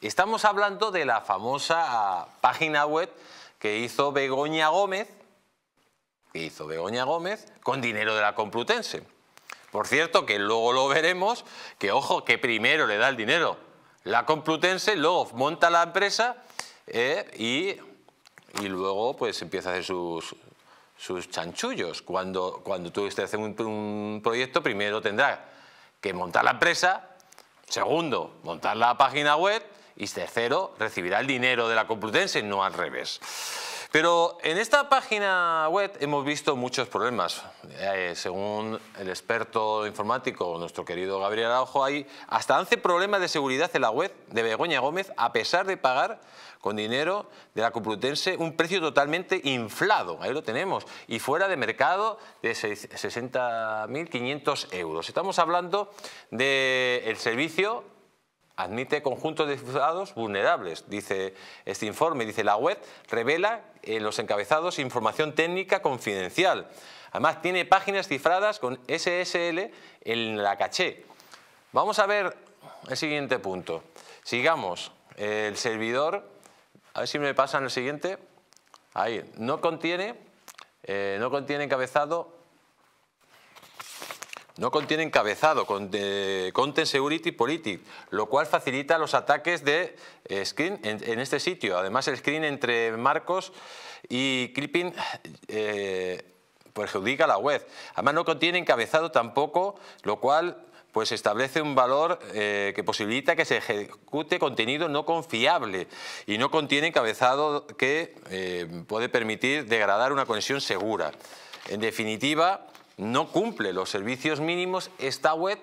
Estamos hablando de la famosa ah, página web que hizo Begoña Gómez, que hizo Begoña Gómez con dinero de la Complutense. Por cierto, que luego lo veremos, que ojo, que primero le da el dinero la Complutense, luego monta la empresa eh, y, y, luego pues empieza a hacer sus, sus chanchullos. Cuando, cuando tú estés haciendo un, proyecto, primero tendrás que montar la empresa, segundo, montar la página web y tercero, recibirá el dinero de la Complutense, no al revés. Pero en esta página web hemos visto muchos problemas. Eh, según el experto informático, nuestro querido Gabriel Araujo, hay hasta 11 problemas de seguridad en la web de Begoña Gómez, a pesar de pagar con dinero de la Complutense un precio totalmente inflado, ahí lo tenemos, y fuera de mercado de 60.500 euros. Estamos hablando del servicio admite conjuntos de datos vulnerables, dice este informe. Dice, la web revela en los encabezados información técnica confidencial. Además, tiene páginas cifradas con SSL en la caché. Vamos a ver el siguiente punto. Sigamos. El servidor a ver si me pasan el siguiente. Ahí, no contiene, eh, no contiene encabezado no contiene encabezado con Content Security Politics, lo cual facilita los ataques de eh, screen en, este sitio. Además, el screen entre marcos y clipping eh, perjudica la web. Además, no contiene encabezado tampoco, lo cual pues establece un valor eh, que posibilita que se ejecute contenido no confiable y no contiene encabezado que eh, puede permitir degradar una conexión segura. En definitiva, no cumple los servicios mínimos esta web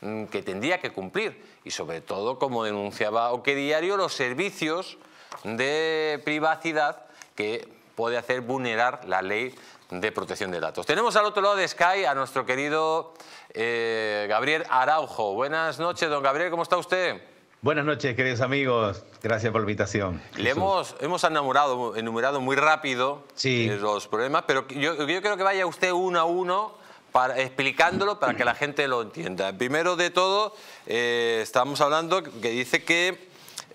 mm, que tendría que cumplir y sobre todo, como denunciaba OK Diario, los servicios de privacidad que puede hacer vulnerar la ley de protección de datos. Tenemos al otro lado de Sky a nuestro querido eh, Gabriel Araujo. Buenas noches, don Gabriel, ¿cómo está usted? Buenas noches, queridos amigos. Gracias por la invitación. Le hemos, hemos enumerado, enumerado muy rápido eh, los problemas, pero yo, yo creo que vaya usted uno a uno para, explicándolo para que la gente lo entienda. Primero de todo, eh, estamos hablando que dice que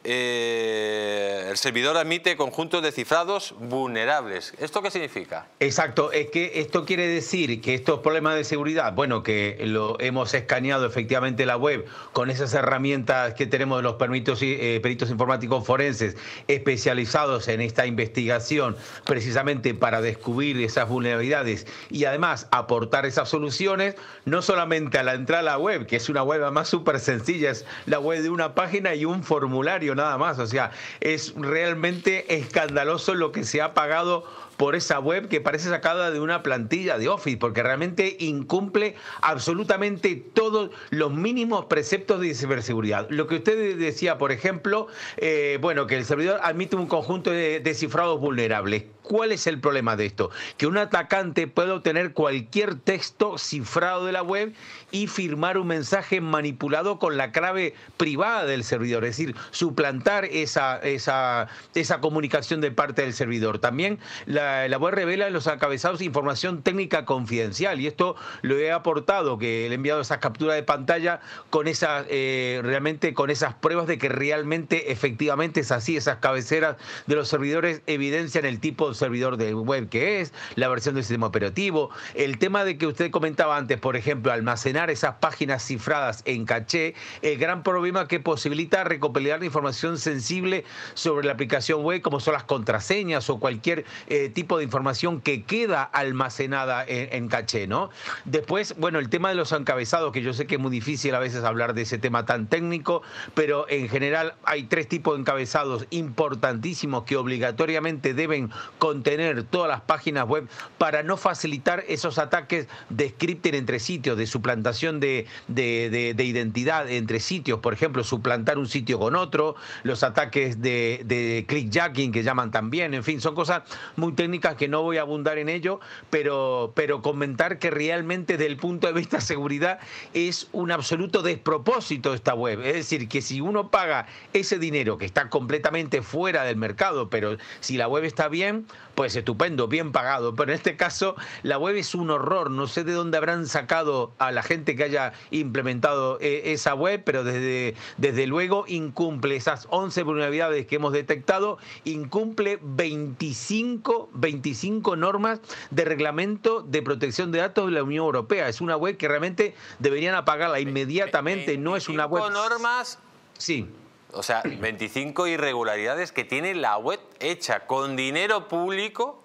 eh, el servidor admite conjuntos de cifrados vulnerables. ¿Esto qué significa? Exacto, es que esto quiere decir que estos problemas de seguridad, bueno, que lo hemos escaneado efectivamente la web con esas herramientas que tenemos de los peritos, eh, peritos informáticos forenses especializados en esta investigación precisamente para descubrir esas vulnerabilidades y además aportar esas soluciones, no solamente a la entrada a la web, que es una web más súper sencilla, es la web de una página y un formulario nada más. O sea, es realmente escandaloso lo que se ha pagado por esa web que parece sacada de una plantilla de Office, porque realmente incumple absolutamente todos los mínimos preceptos de ciberseguridad. Lo que usted decía, por ejemplo, eh, bueno, que el servidor admite un conjunto de descifrados vulnerables. ¿Cuál es el problema de esto? Que un atacante puede obtener cualquier texto cifrado de la web y firmar un mensaje manipulado con la clave privada del servidor, es decir, suplantar esa, esa, esa comunicación de parte del servidor. También la, la web revela en los encabezados información técnica confidencial y esto lo he aportado, que he enviado esas capturas de pantalla con esas, eh, realmente con esas pruebas de que realmente efectivamente es así, esas cabeceras de los servidores evidencian el tipo de servidor de web que es, la versión del sistema operativo, el tema de que usted comentaba antes, por ejemplo, almacenar esas páginas cifradas en caché, el gran problema que posibilita recopilar información sensible sobre la aplicación web, como son las contraseñas o cualquier eh, tipo de información que queda almacenada en, caché, ¿no? Después, bueno, el tema de los encabezados, que yo sé que es muy difícil a veces hablar de ese tema tan técnico, pero en general hay tres tipos de encabezados importantísimos que obligatoriamente deben contener todas las páginas web para no facilitar esos ataques de scripting entre sitios, de suplantación de, de, identidad entre sitios, por ejemplo, suplantar un sitio con otro, los ataques de, de clickjacking que llaman también, en fin, son cosas muy técnicas que no voy a abundar en ello, pero, pero comentar que realmente desde el punto de vista de seguridad es un absoluto despropósito esta web. Es decir, que si uno paga ese dinero que está completamente fuera del mercado, pero si la web está bien, pues estupendo, bien pagado. Pero en este caso la web es un horror. No sé de dónde habrán sacado a la gente que haya implementado eh, esa web, pero desde, desde luego incumple esas 11 vulnerabilidades que hemos detectado, incumple 25, 25 normas de reglamento de protección de datos de la Unión Europea. Es una web que realmente deberían apagarla inmediatamente. No es una web... normas... Sí. O sea, 25 irregularidades que tiene la web hecha con dinero público,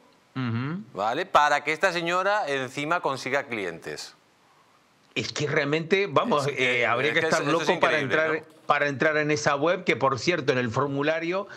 ¿vale? Para que esta señora encima consiga clientes. Es que realmente, vamos, eh, habría que, estar loco para entrar, para entrar en esa web, que por cierto, en el formulario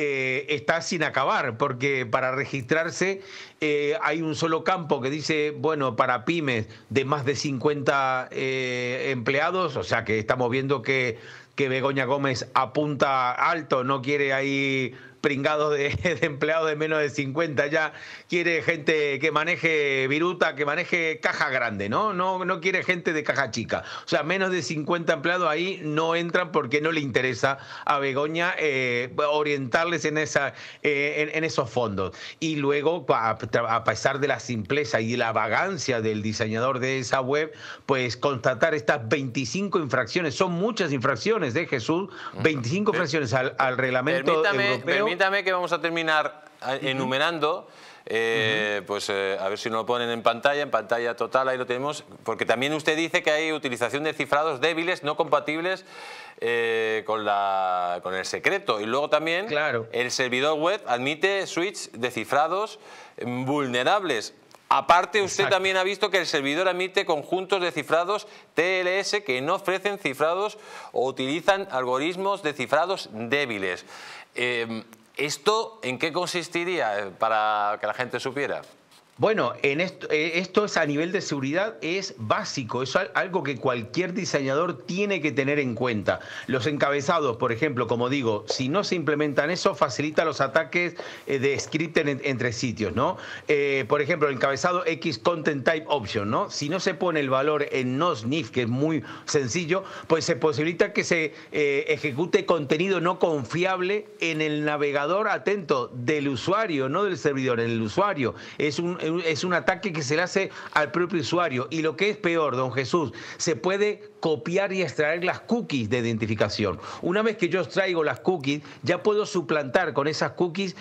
eh, está sin acabar, porque para registrarse eh, hay un solo campo que dice, bueno, para pymes de más de 50 empleados, o sea que estamos viendo que que Begoña Gómez apunta alto, no quiere ahí pringados de, *laughs* de, empleados de menos de 50 ya, quiere gente que maneje viruta, que maneje caja grande, ¿no? No, no quiere gente de caja chica. O sea, menos de 50 empleados ahí no entran porque no le interesa a Begoña eh, orientarles en, esa, eh, en, esos fondos. Y luego, a, pesar de la simpleza y la vagancia del diseñador de esa web, pues constatar estas 25 infracciones, son muchas infracciones, de ¿eh, Jesús? 25 infracciones al, reglamento europeo permítame que vamos a terminar enumerando. Eh, pues eh, a ver si nos lo ponen en pantalla, en pantalla total, ahí lo tenemos, porque también usted dice que hay utilización de cifrados débiles, no compatibles eh, con, la, con el secreto. Y luego también claro. el servidor web admite switches de cifrados vulnerables. Aparte, usted también ha visto que el servidor emite conjuntos de cifrados TLS que no ofrecen cifrados o utilizan algoritmos de cifrados débiles. ¿Esto en qué consistiría eh, para que la gente supiera? Bueno, en esto, eh, esto es a nivel de seguridad, es básico, es algo que cualquier diseñador tiene que tener en cuenta. Los encabezados, por ejemplo, como digo, si no se implementan eso, facilita los ataques eh, de script entre sitios, ¿no? Eh, por ejemplo, el encabezado X Content Type Option, ¿no? Si no se pone el valor en no sniff, que es muy sencillo, pues se posibilita que se ejecute contenido no confiable en el navegador atento del usuario, no del servidor, en el usuario. Es un es un ataque que se le hace al propio usuario. Y lo que es peor, don Jesús, se puede copiar y extraer las cookies de identificación. Una vez que yo extraigo las cookies, ya puedo suplantar con esas cookies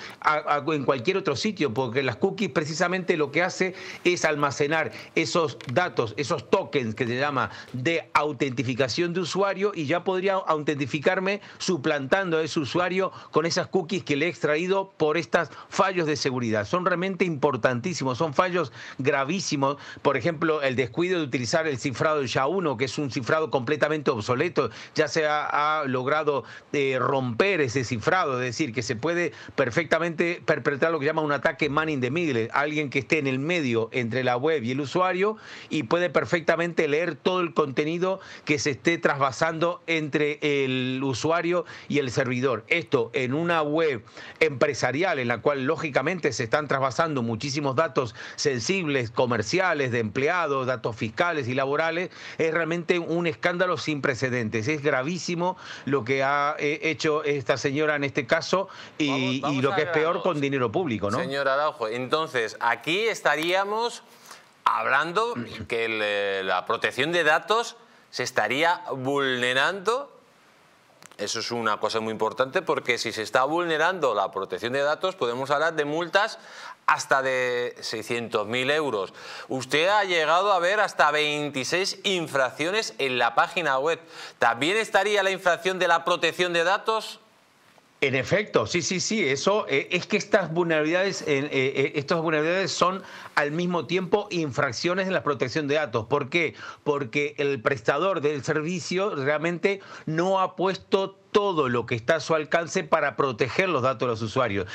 en cualquier otro sitio, porque las cookies precisamente lo que hace es almacenar esos datos, esos tokens que se llama de autentificación de usuario y ya podría autentificarme suplantando a ese usuario con esas cookies que le he extraído por estos fallos de seguridad. Son realmente importantísimos, son fallos gravísimos. Por ejemplo, el descuido de utilizar el cifrado SHA-1, que es un cifrado completamente obsoleto, ya se ha, logrado eh, romper ese cifrado, es decir, que se puede perfectamente perpetrar lo que llama un ataque man in the middle, alguien que esté en el medio entre la web y el usuario y puede perfectamente leer todo el contenido que se esté trasvasando entre el usuario y el servidor. Esto en una web empresarial en la cual lógicamente se están trasvasando muchísimos datos sensibles, comerciales, de empleados, datos fiscales y laborales, es realmente un escándalo sin precedentes. Es gravísimo lo que ha eh, hecho esta señora en este caso y, lo que es peor con dinero público, ¿no? Señor Araujo, entonces aquí estaríamos hablando que la protección de datos se estaría vulnerando eso es una cosa muy importante porque si se está vulnerando la protección de datos podemos hablar de multas hasta de 600.000 euros. Usted ha llegado a ver hasta 26 infracciones en la página web. ¿También estaría la infracción de la protección de datos? En efecto, sí, sí, sí, eso eh, es que estas vulnerabilidades, eh, eh, estas vulnerabilidades son al mismo tiempo infracciones en la protección de datos. ¿Por qué? Porque el prestador del servicio realmente no ha puesto todo lo que está a su alcance para proteger los datos de los usuarios,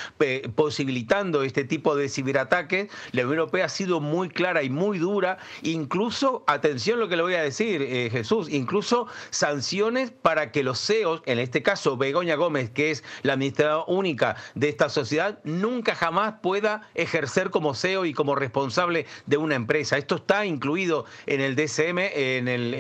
posibilitando este tipo de ciberataques. La Unión Europea ha sido muy clara y muy dura, incluso, atención lo que le voy a decir, eh, Jesús, incluso sanciones para que los CEOs, en este caso Begoña Gómez, que es la administradora única de esta sociedad, nunca jamás pueda ejercer como CEO y como responsable de una empresa. Esto está incluido en el DCM, en, el,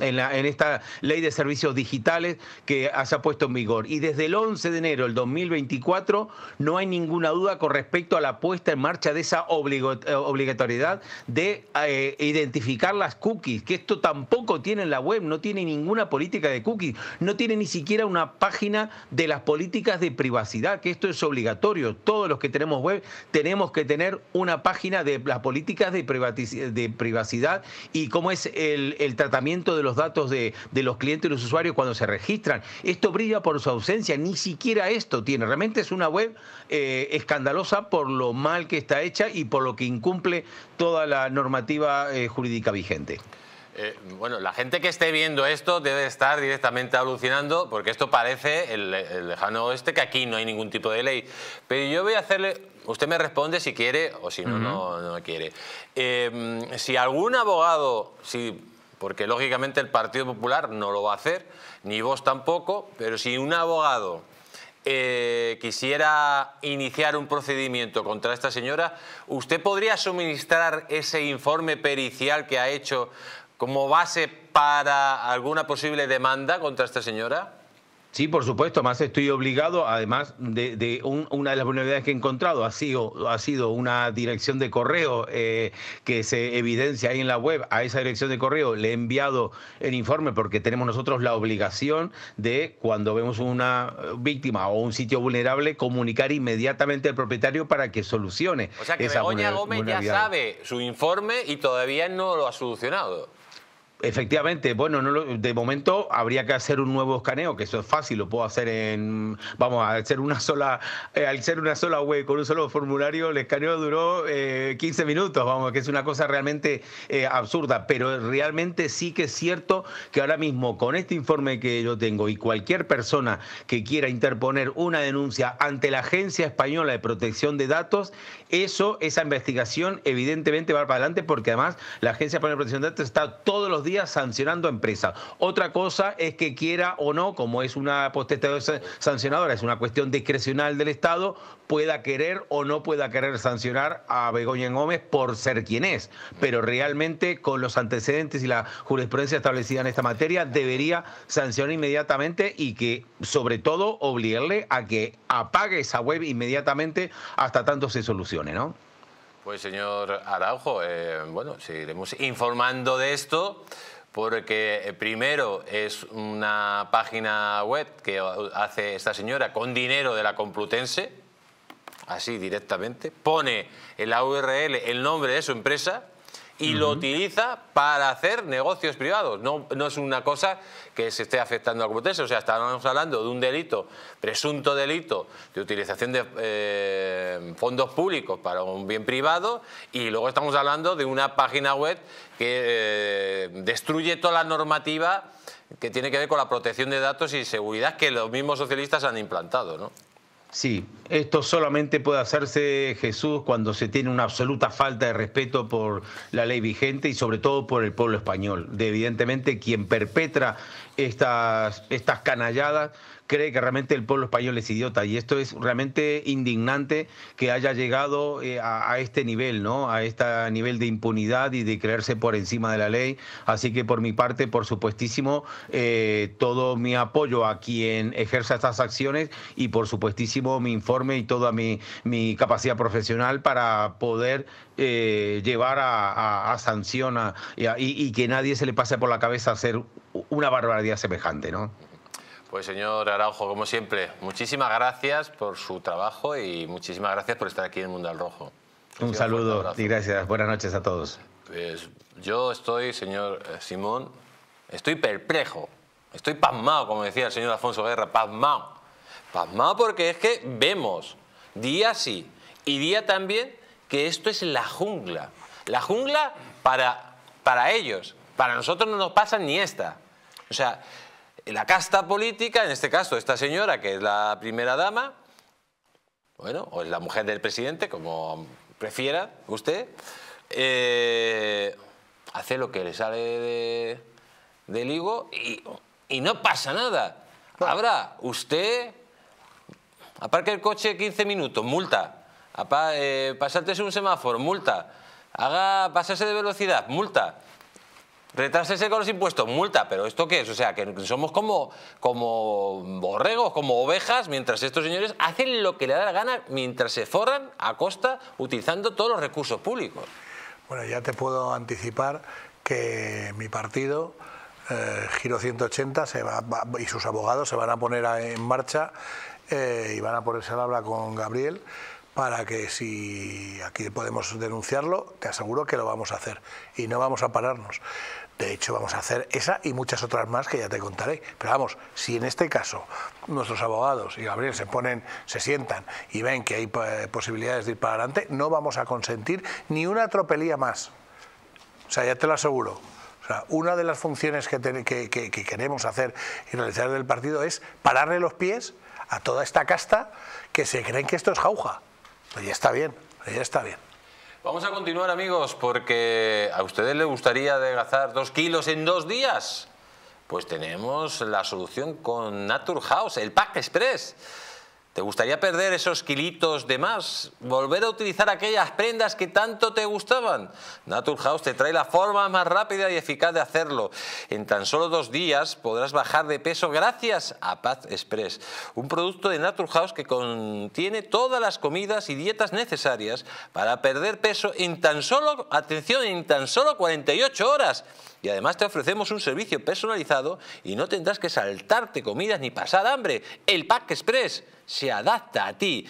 en, la, en esta ley de servicios digitales que que se ha puesto en vigor. Y desde el 11 de enero del 2024 no hay ninguna duda con respecto a la puesta en marcha de esa eh, obligatoriedad de eh, identificar las cookies, que esto tampoco tiene en la web, no tiene ninguna política de cookies, no tiene ni siquiera una página de las políticas de privacidad, que esto es obligatorio. Todos los que tenemos web tenemos que tener una página de las políticas de, privacidad y cómo es el, tratamiento de los datos de, de los clientes y los usuarios cuando se registran. Esto brilla por su ausencia, ni siquiera esto tiene. Realmente es una web eh, escandalosa por lo mal que está hecha y por lo que incumple toda la normativa eh, jurídica vigente. Eh, bueno, la gente que esté viendo esto debe estar directamente alucinando porque esto parece el, lejano oeste, que aquí no hay ningún tipo de ley. Pero yo voy a hacerle, usted me responde si quiere o si no, no, no quiere. si algún abogado, si porque lógicamente el Partido Popular no lo va a hacer, ni vos tampoco, pero si un abogado eh, quisiera iniciar un procedimiento contra esta señora, ¿usted podría suministrar ese informe pericial que ha hecho como base para alguna posible demanda contra esta señora? Sí, por supuesto, más estoy obligado, además de, una de las vulnerabilidades que he encontrado ha sido, ha sido una dirección de correo eh, que se evidencia ahí en la web. A esa dirección de correo le he enviado el informe porque tenemos nosotros la obligación de, cuando vemos una víctima o un sitio vulnerable, comunicar inmediatamente al propietario para que solucione. O sea que Begoña Gómez ya sabe su informe y todavía no lo ha solucionado. Efectivamente, bueno, no de momento habría que hacer un nuevo escaneo, que eso es fácil, lo puedo hacer en, vamos, al ser una sola, eh, al ser una sola web con un solo formulario, el escaneo duró 15 eh, minutos, vamos, que es una cosa realmente eh, absurda, pero realmente sí que es cierto que ahora mismo con este informe que yo tengo y cualquier persona que quiera interponer una denuncia ante la Agencia Española de Protección de Datos, eso, esa investigación evidentemente va para adelante porque además la Agencia Española de Protección de Datos está todos los días sancionando a empresas. Otra cosa es que quiera o no, como es una potestad sancionadora, es una cuestión discrecional del Estado, pueda querer o no pueda querer sancionar a Begoña Gómez por ser quien es. Pero realmente con los antecedentes y la jurisprudencia establecida en esta materia debería sancionar inmediatamente y que sobre todo obligarle a que apague esa web inmediatamente hasta tanto se solucione, Pues señor Araujo, eh, bueno, seguiremos informando de esto porque eh, primero es una página web que hace esta señora con dinero de la Complutense, así directamente, pone en la URL el nombre de su empresa y lo utiliza para hacer negocios privados. No, no, es una cosa que se esté afectando a la Complutense. O sea, estamos hablando de un delito, presunto delito de utilización de eh, fondos públicos para un bien privado y luego estamos hablando de una página web que eh, destruye toda la normativa que tiene que ver con la protección de datos y seguridad que los mismos socialistas han implantado. ¿no? Sí, esto solamente puede hacerse, Jesús, cuando se tiene una absoluta falta de respeto por la ley vigente y sobre todo por el pueblo español. De, evidentemente, quien perpetra estas, estas canalladas cree que realmente el pueblo español es idiota y esto es realmente indignante que haya llegado eh, a, este nivel, ¿no? A este nivel de impunidad y de creerse por encima de la ley. Así que por mi parte, por supuestísimo, eh, todo mi apoyo a quien ejerza estas acciones y por supuestísimo mi informe y toda mi, mi capacidad profesional para poder eh, llevar a, sanción y, y que nadie se le pase por la cabeza hacer una barbaridad semejante, ¿no? Pues señor Araujo, como siempre, muchísimas gracias por su trabajo y muchísimas gracias por estar aquí en Mundo al Rojo. Un saludo y gracias. Buenas noches a todos. Pues yo estoy, señor eh, Simón, estoy perplejo, estoy pasmado, como decía el señor Alfonso Guerra, pasmado. Pasmado porque es que vemos día sí y día también que esto es la jungla. La jungla para, para ellos. Para nosotros no nos pasa ni esta. O sea, la casta política, en este caso esta señora, que es la primera dama, bueno, o es la mujer del presidente, como prefiera usted, eh, hace lo que le sale de, del higo y, no pasa nada. Habrá usted, aparque el coche 15 minutos, multa. Eh, un semáforo, multa. Haga pasarse de velocidad, multa. Retrásese con los impuestos, multa, pero ¿esto qué es? O sea, que somos como, como borregos, como ovejas, mientras estos señores hacen lo que le da la gana mientras se forran a costa utilizando todos los recursos públicos. Bueno, ya te puedo anticipar que mi partido, eh, Giro 180, se va, y sus abogados se van a poner en marcha eh, y van a ponerse al habla con Gabriel para que si aquí podemos denunciarlo, te aseguro que lo vamos a hacer y no vamos a pararnos. De hecho, vamos a hacer esa y muchas otras más que ya te contaré. Pero vamos, si en este caso nuestros abogados y Gabriel se ponen, se sientan y ven que hay eh, posibilidades de ir para adelante, no vamos a consentir ni una tropelía más. O sea, ya te lo aseguro. O sea, una de las funciones que, que, queremos hacer y realizar del partido es pararle los pies a toda esta casta que se creen que esto es jauja. Pues ya está bien, ya está bien. Vamos a continuar amigos porque a ustedes les gustaría adelgazar dos kilos en dos días. Pues tenemos la solución con Naturhaus, el Pack Express. ¿Te gustaría perder esos kilitos de más? ¿Volver a utilizar aquellas prendas que tanto te gustaban? Naturhaus te trae la forma más rápida y eficaz de hacerlo. En tan solo dos días podrás bajar de peso gracias a Paz Express, un producto de Naturhaus que contiene todas las comidas y dietas necesarias para perder peso en tan solo, atención, en tan solo 48 horas. Y además te ofrecemos un servicio personalizado y no tendrás que saltarte comidas ni pasar hambre. El Pack Express se adapta a ti.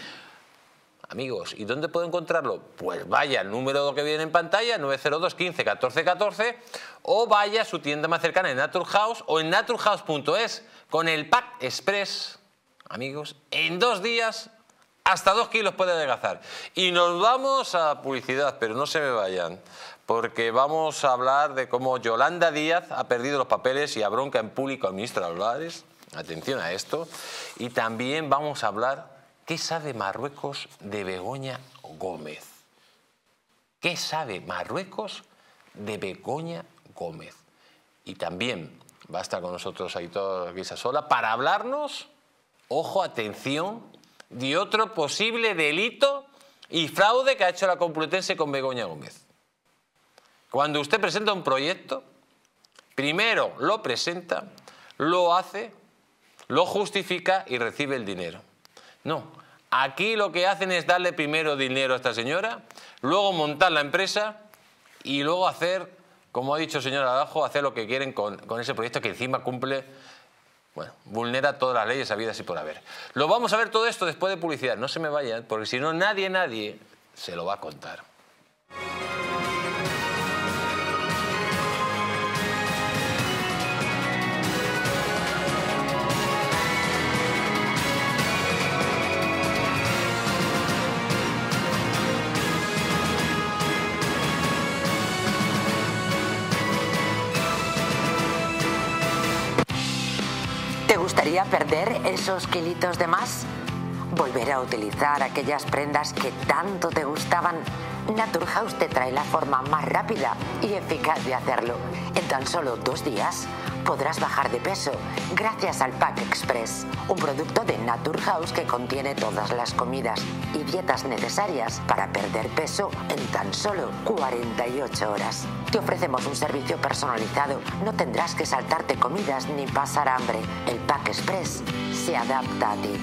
Amigos, ¿y dónde puedo encontrarlo? Pues vaya al número que viene en pantalla, 902 15 14 14, o vaya a su tienda más cercana en Naturhaus o en naturhaus.es con el Pack Express. Amigos, en dos días hasta dos kilos puede adelgazar. Y nos vamos a publicidad, pero no se me vayan, porque vamos a hablar de cómo Yolanda Díaz ha perdido los papeles y abronca en público al ministro Álvarez. Atención a esto. Y también vamos a hablar qué sabe Marruecos de Begoña Gómez. ¿Qué sabe Marruecos de Begoña Gómez? Y también va a estar con nosotros Aitor Guisasola para hablarnos, ojo, atención, de otro posible delito y fraude que ha hecho la Complutense con Begoña Gómez. Cuando usted presenta un proyecto, primero lo presenta, lo hace, lo justifica y recibe el dinero. No, aquí lo que hacen es darle primero dinero a esta señora, luego montar la empresa y luego hacer, como ha dicho el señor Abajo, hacer lo que quieren con, con ese proyecto que encima cumple bueno, vulnera todas las leyes habidas y por haber. Lo vamos a ver todo esto después de publicidad. No se me vayan, porque si no, nadie, nadie se lo va a contar. Perder esos kilitos de más? ¿Volver a utilizar aquellas prendas que tanto te gustaban? Naturhaus te trae la forma más rápida y eficaz de hacerlo. En tan solo dos días podrás bajar de peso gracias al Pack Express, un producto de Naturhaus que contiene todas las comidas y dietas necesarias para perder peso en tan solo 48 horas. Te ofrecemos un servicio personalizado, no tendrás que saltarte comidas ni pasar hambre. El Pack Express se adapta a ti.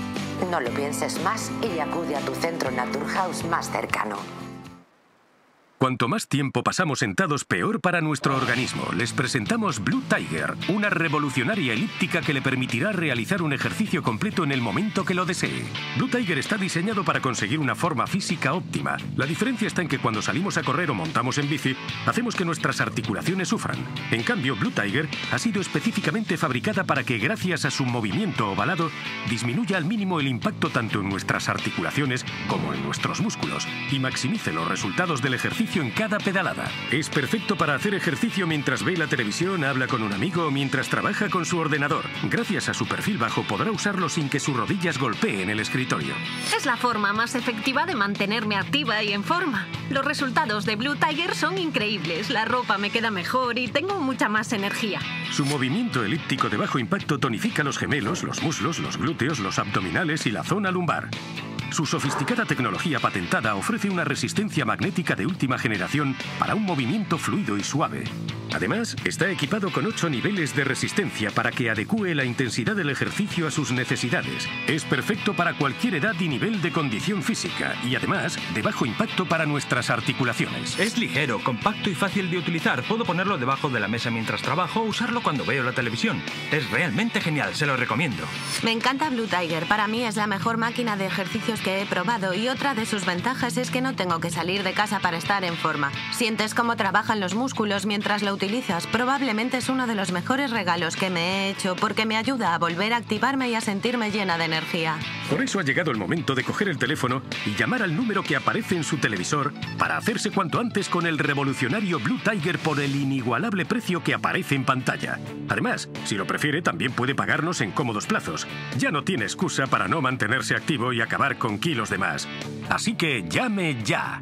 No lo pienses más y acude a tu centro Naturhaus más cercano. Cuanto más tiempo pasamos sentados, peor para nuestro organismo. Les presentamos Blue Tiger, una revolucionaria elíptica que le permitirá realizar un ejercicio completo en el momento que lo desee. Blue Tiger está diseñado para conseguir una forma física óptima. La diferencia está en que cuando salimos a correr o montamos en bici, hacemos que nuestras articulaciones sufran. En cambio, Blue Tiger ha sido específicamente fabricada para que, gracias a su movimiento ovalado, disminuya al mínimo el impacto tanto en nuestras articulaciones como en nuestros músculos y maximice los resultados del ejercicio en cada pedalada. Es perfecto para hacer ejercicio mientras ve la televisión, habla con un amigo o mientras trabaja con su ordenador. Gracias a su perfil bajo podrá usarlo sin que sus rodillas golpeen el escritorio. Es la forma más efectiva de mantenerme activa y en forma. Los resultados de Blue Tiger son increíbles. La ropa me queda mejor y tengo mucha más energía. Su movimiento elíptico de bajo impacto tonifica los gemelos, los muslos, los glúteos, los abdominales y la zona lumbar. Su sofisticada tecnología patentada ofrece una resistencia magnética de última generación para un movimiento fluido y suave. Además, está equipado con 8 niveles de resistencia para que adecue la intensidad del ejercicio a sus necesidades. Es perfecto para cualquier edad y nivel de condición física y además de bajo impacto para nuestras articulaciones. Es ligero, compacto y fácil de utilizar. Puedo ponerlo debajo de la mesa mientras trabajo o usarlo cuando veo la televisión. Es realmente genial, se lo recomiendo. Me encanta Blue Tiger. Para mí es la mejor máquina de ejercicios que he probado y otra de sus ventajas es que no tengo que salir de casa para estar en forma. Sientes cómo trabajan los músculos mientras lo Probablemente es uno de los mejores regalos que me he hecho porque me ayuda a volver a activarme y a sentirme llena de energía. Por eso ha llegado el momento de coger el teléfono y llamar al número que aparece en su televisor para hacerse cuanto antes con el revolucionario Blue Tiger por el inigualable precio que aparece en pantalla. Además, si lo prefiere, también puede pagarnos en cómodos plazos. Ya no tiene excusa para no mantenerse activo y acabar con kilos de más. Así que llame ya.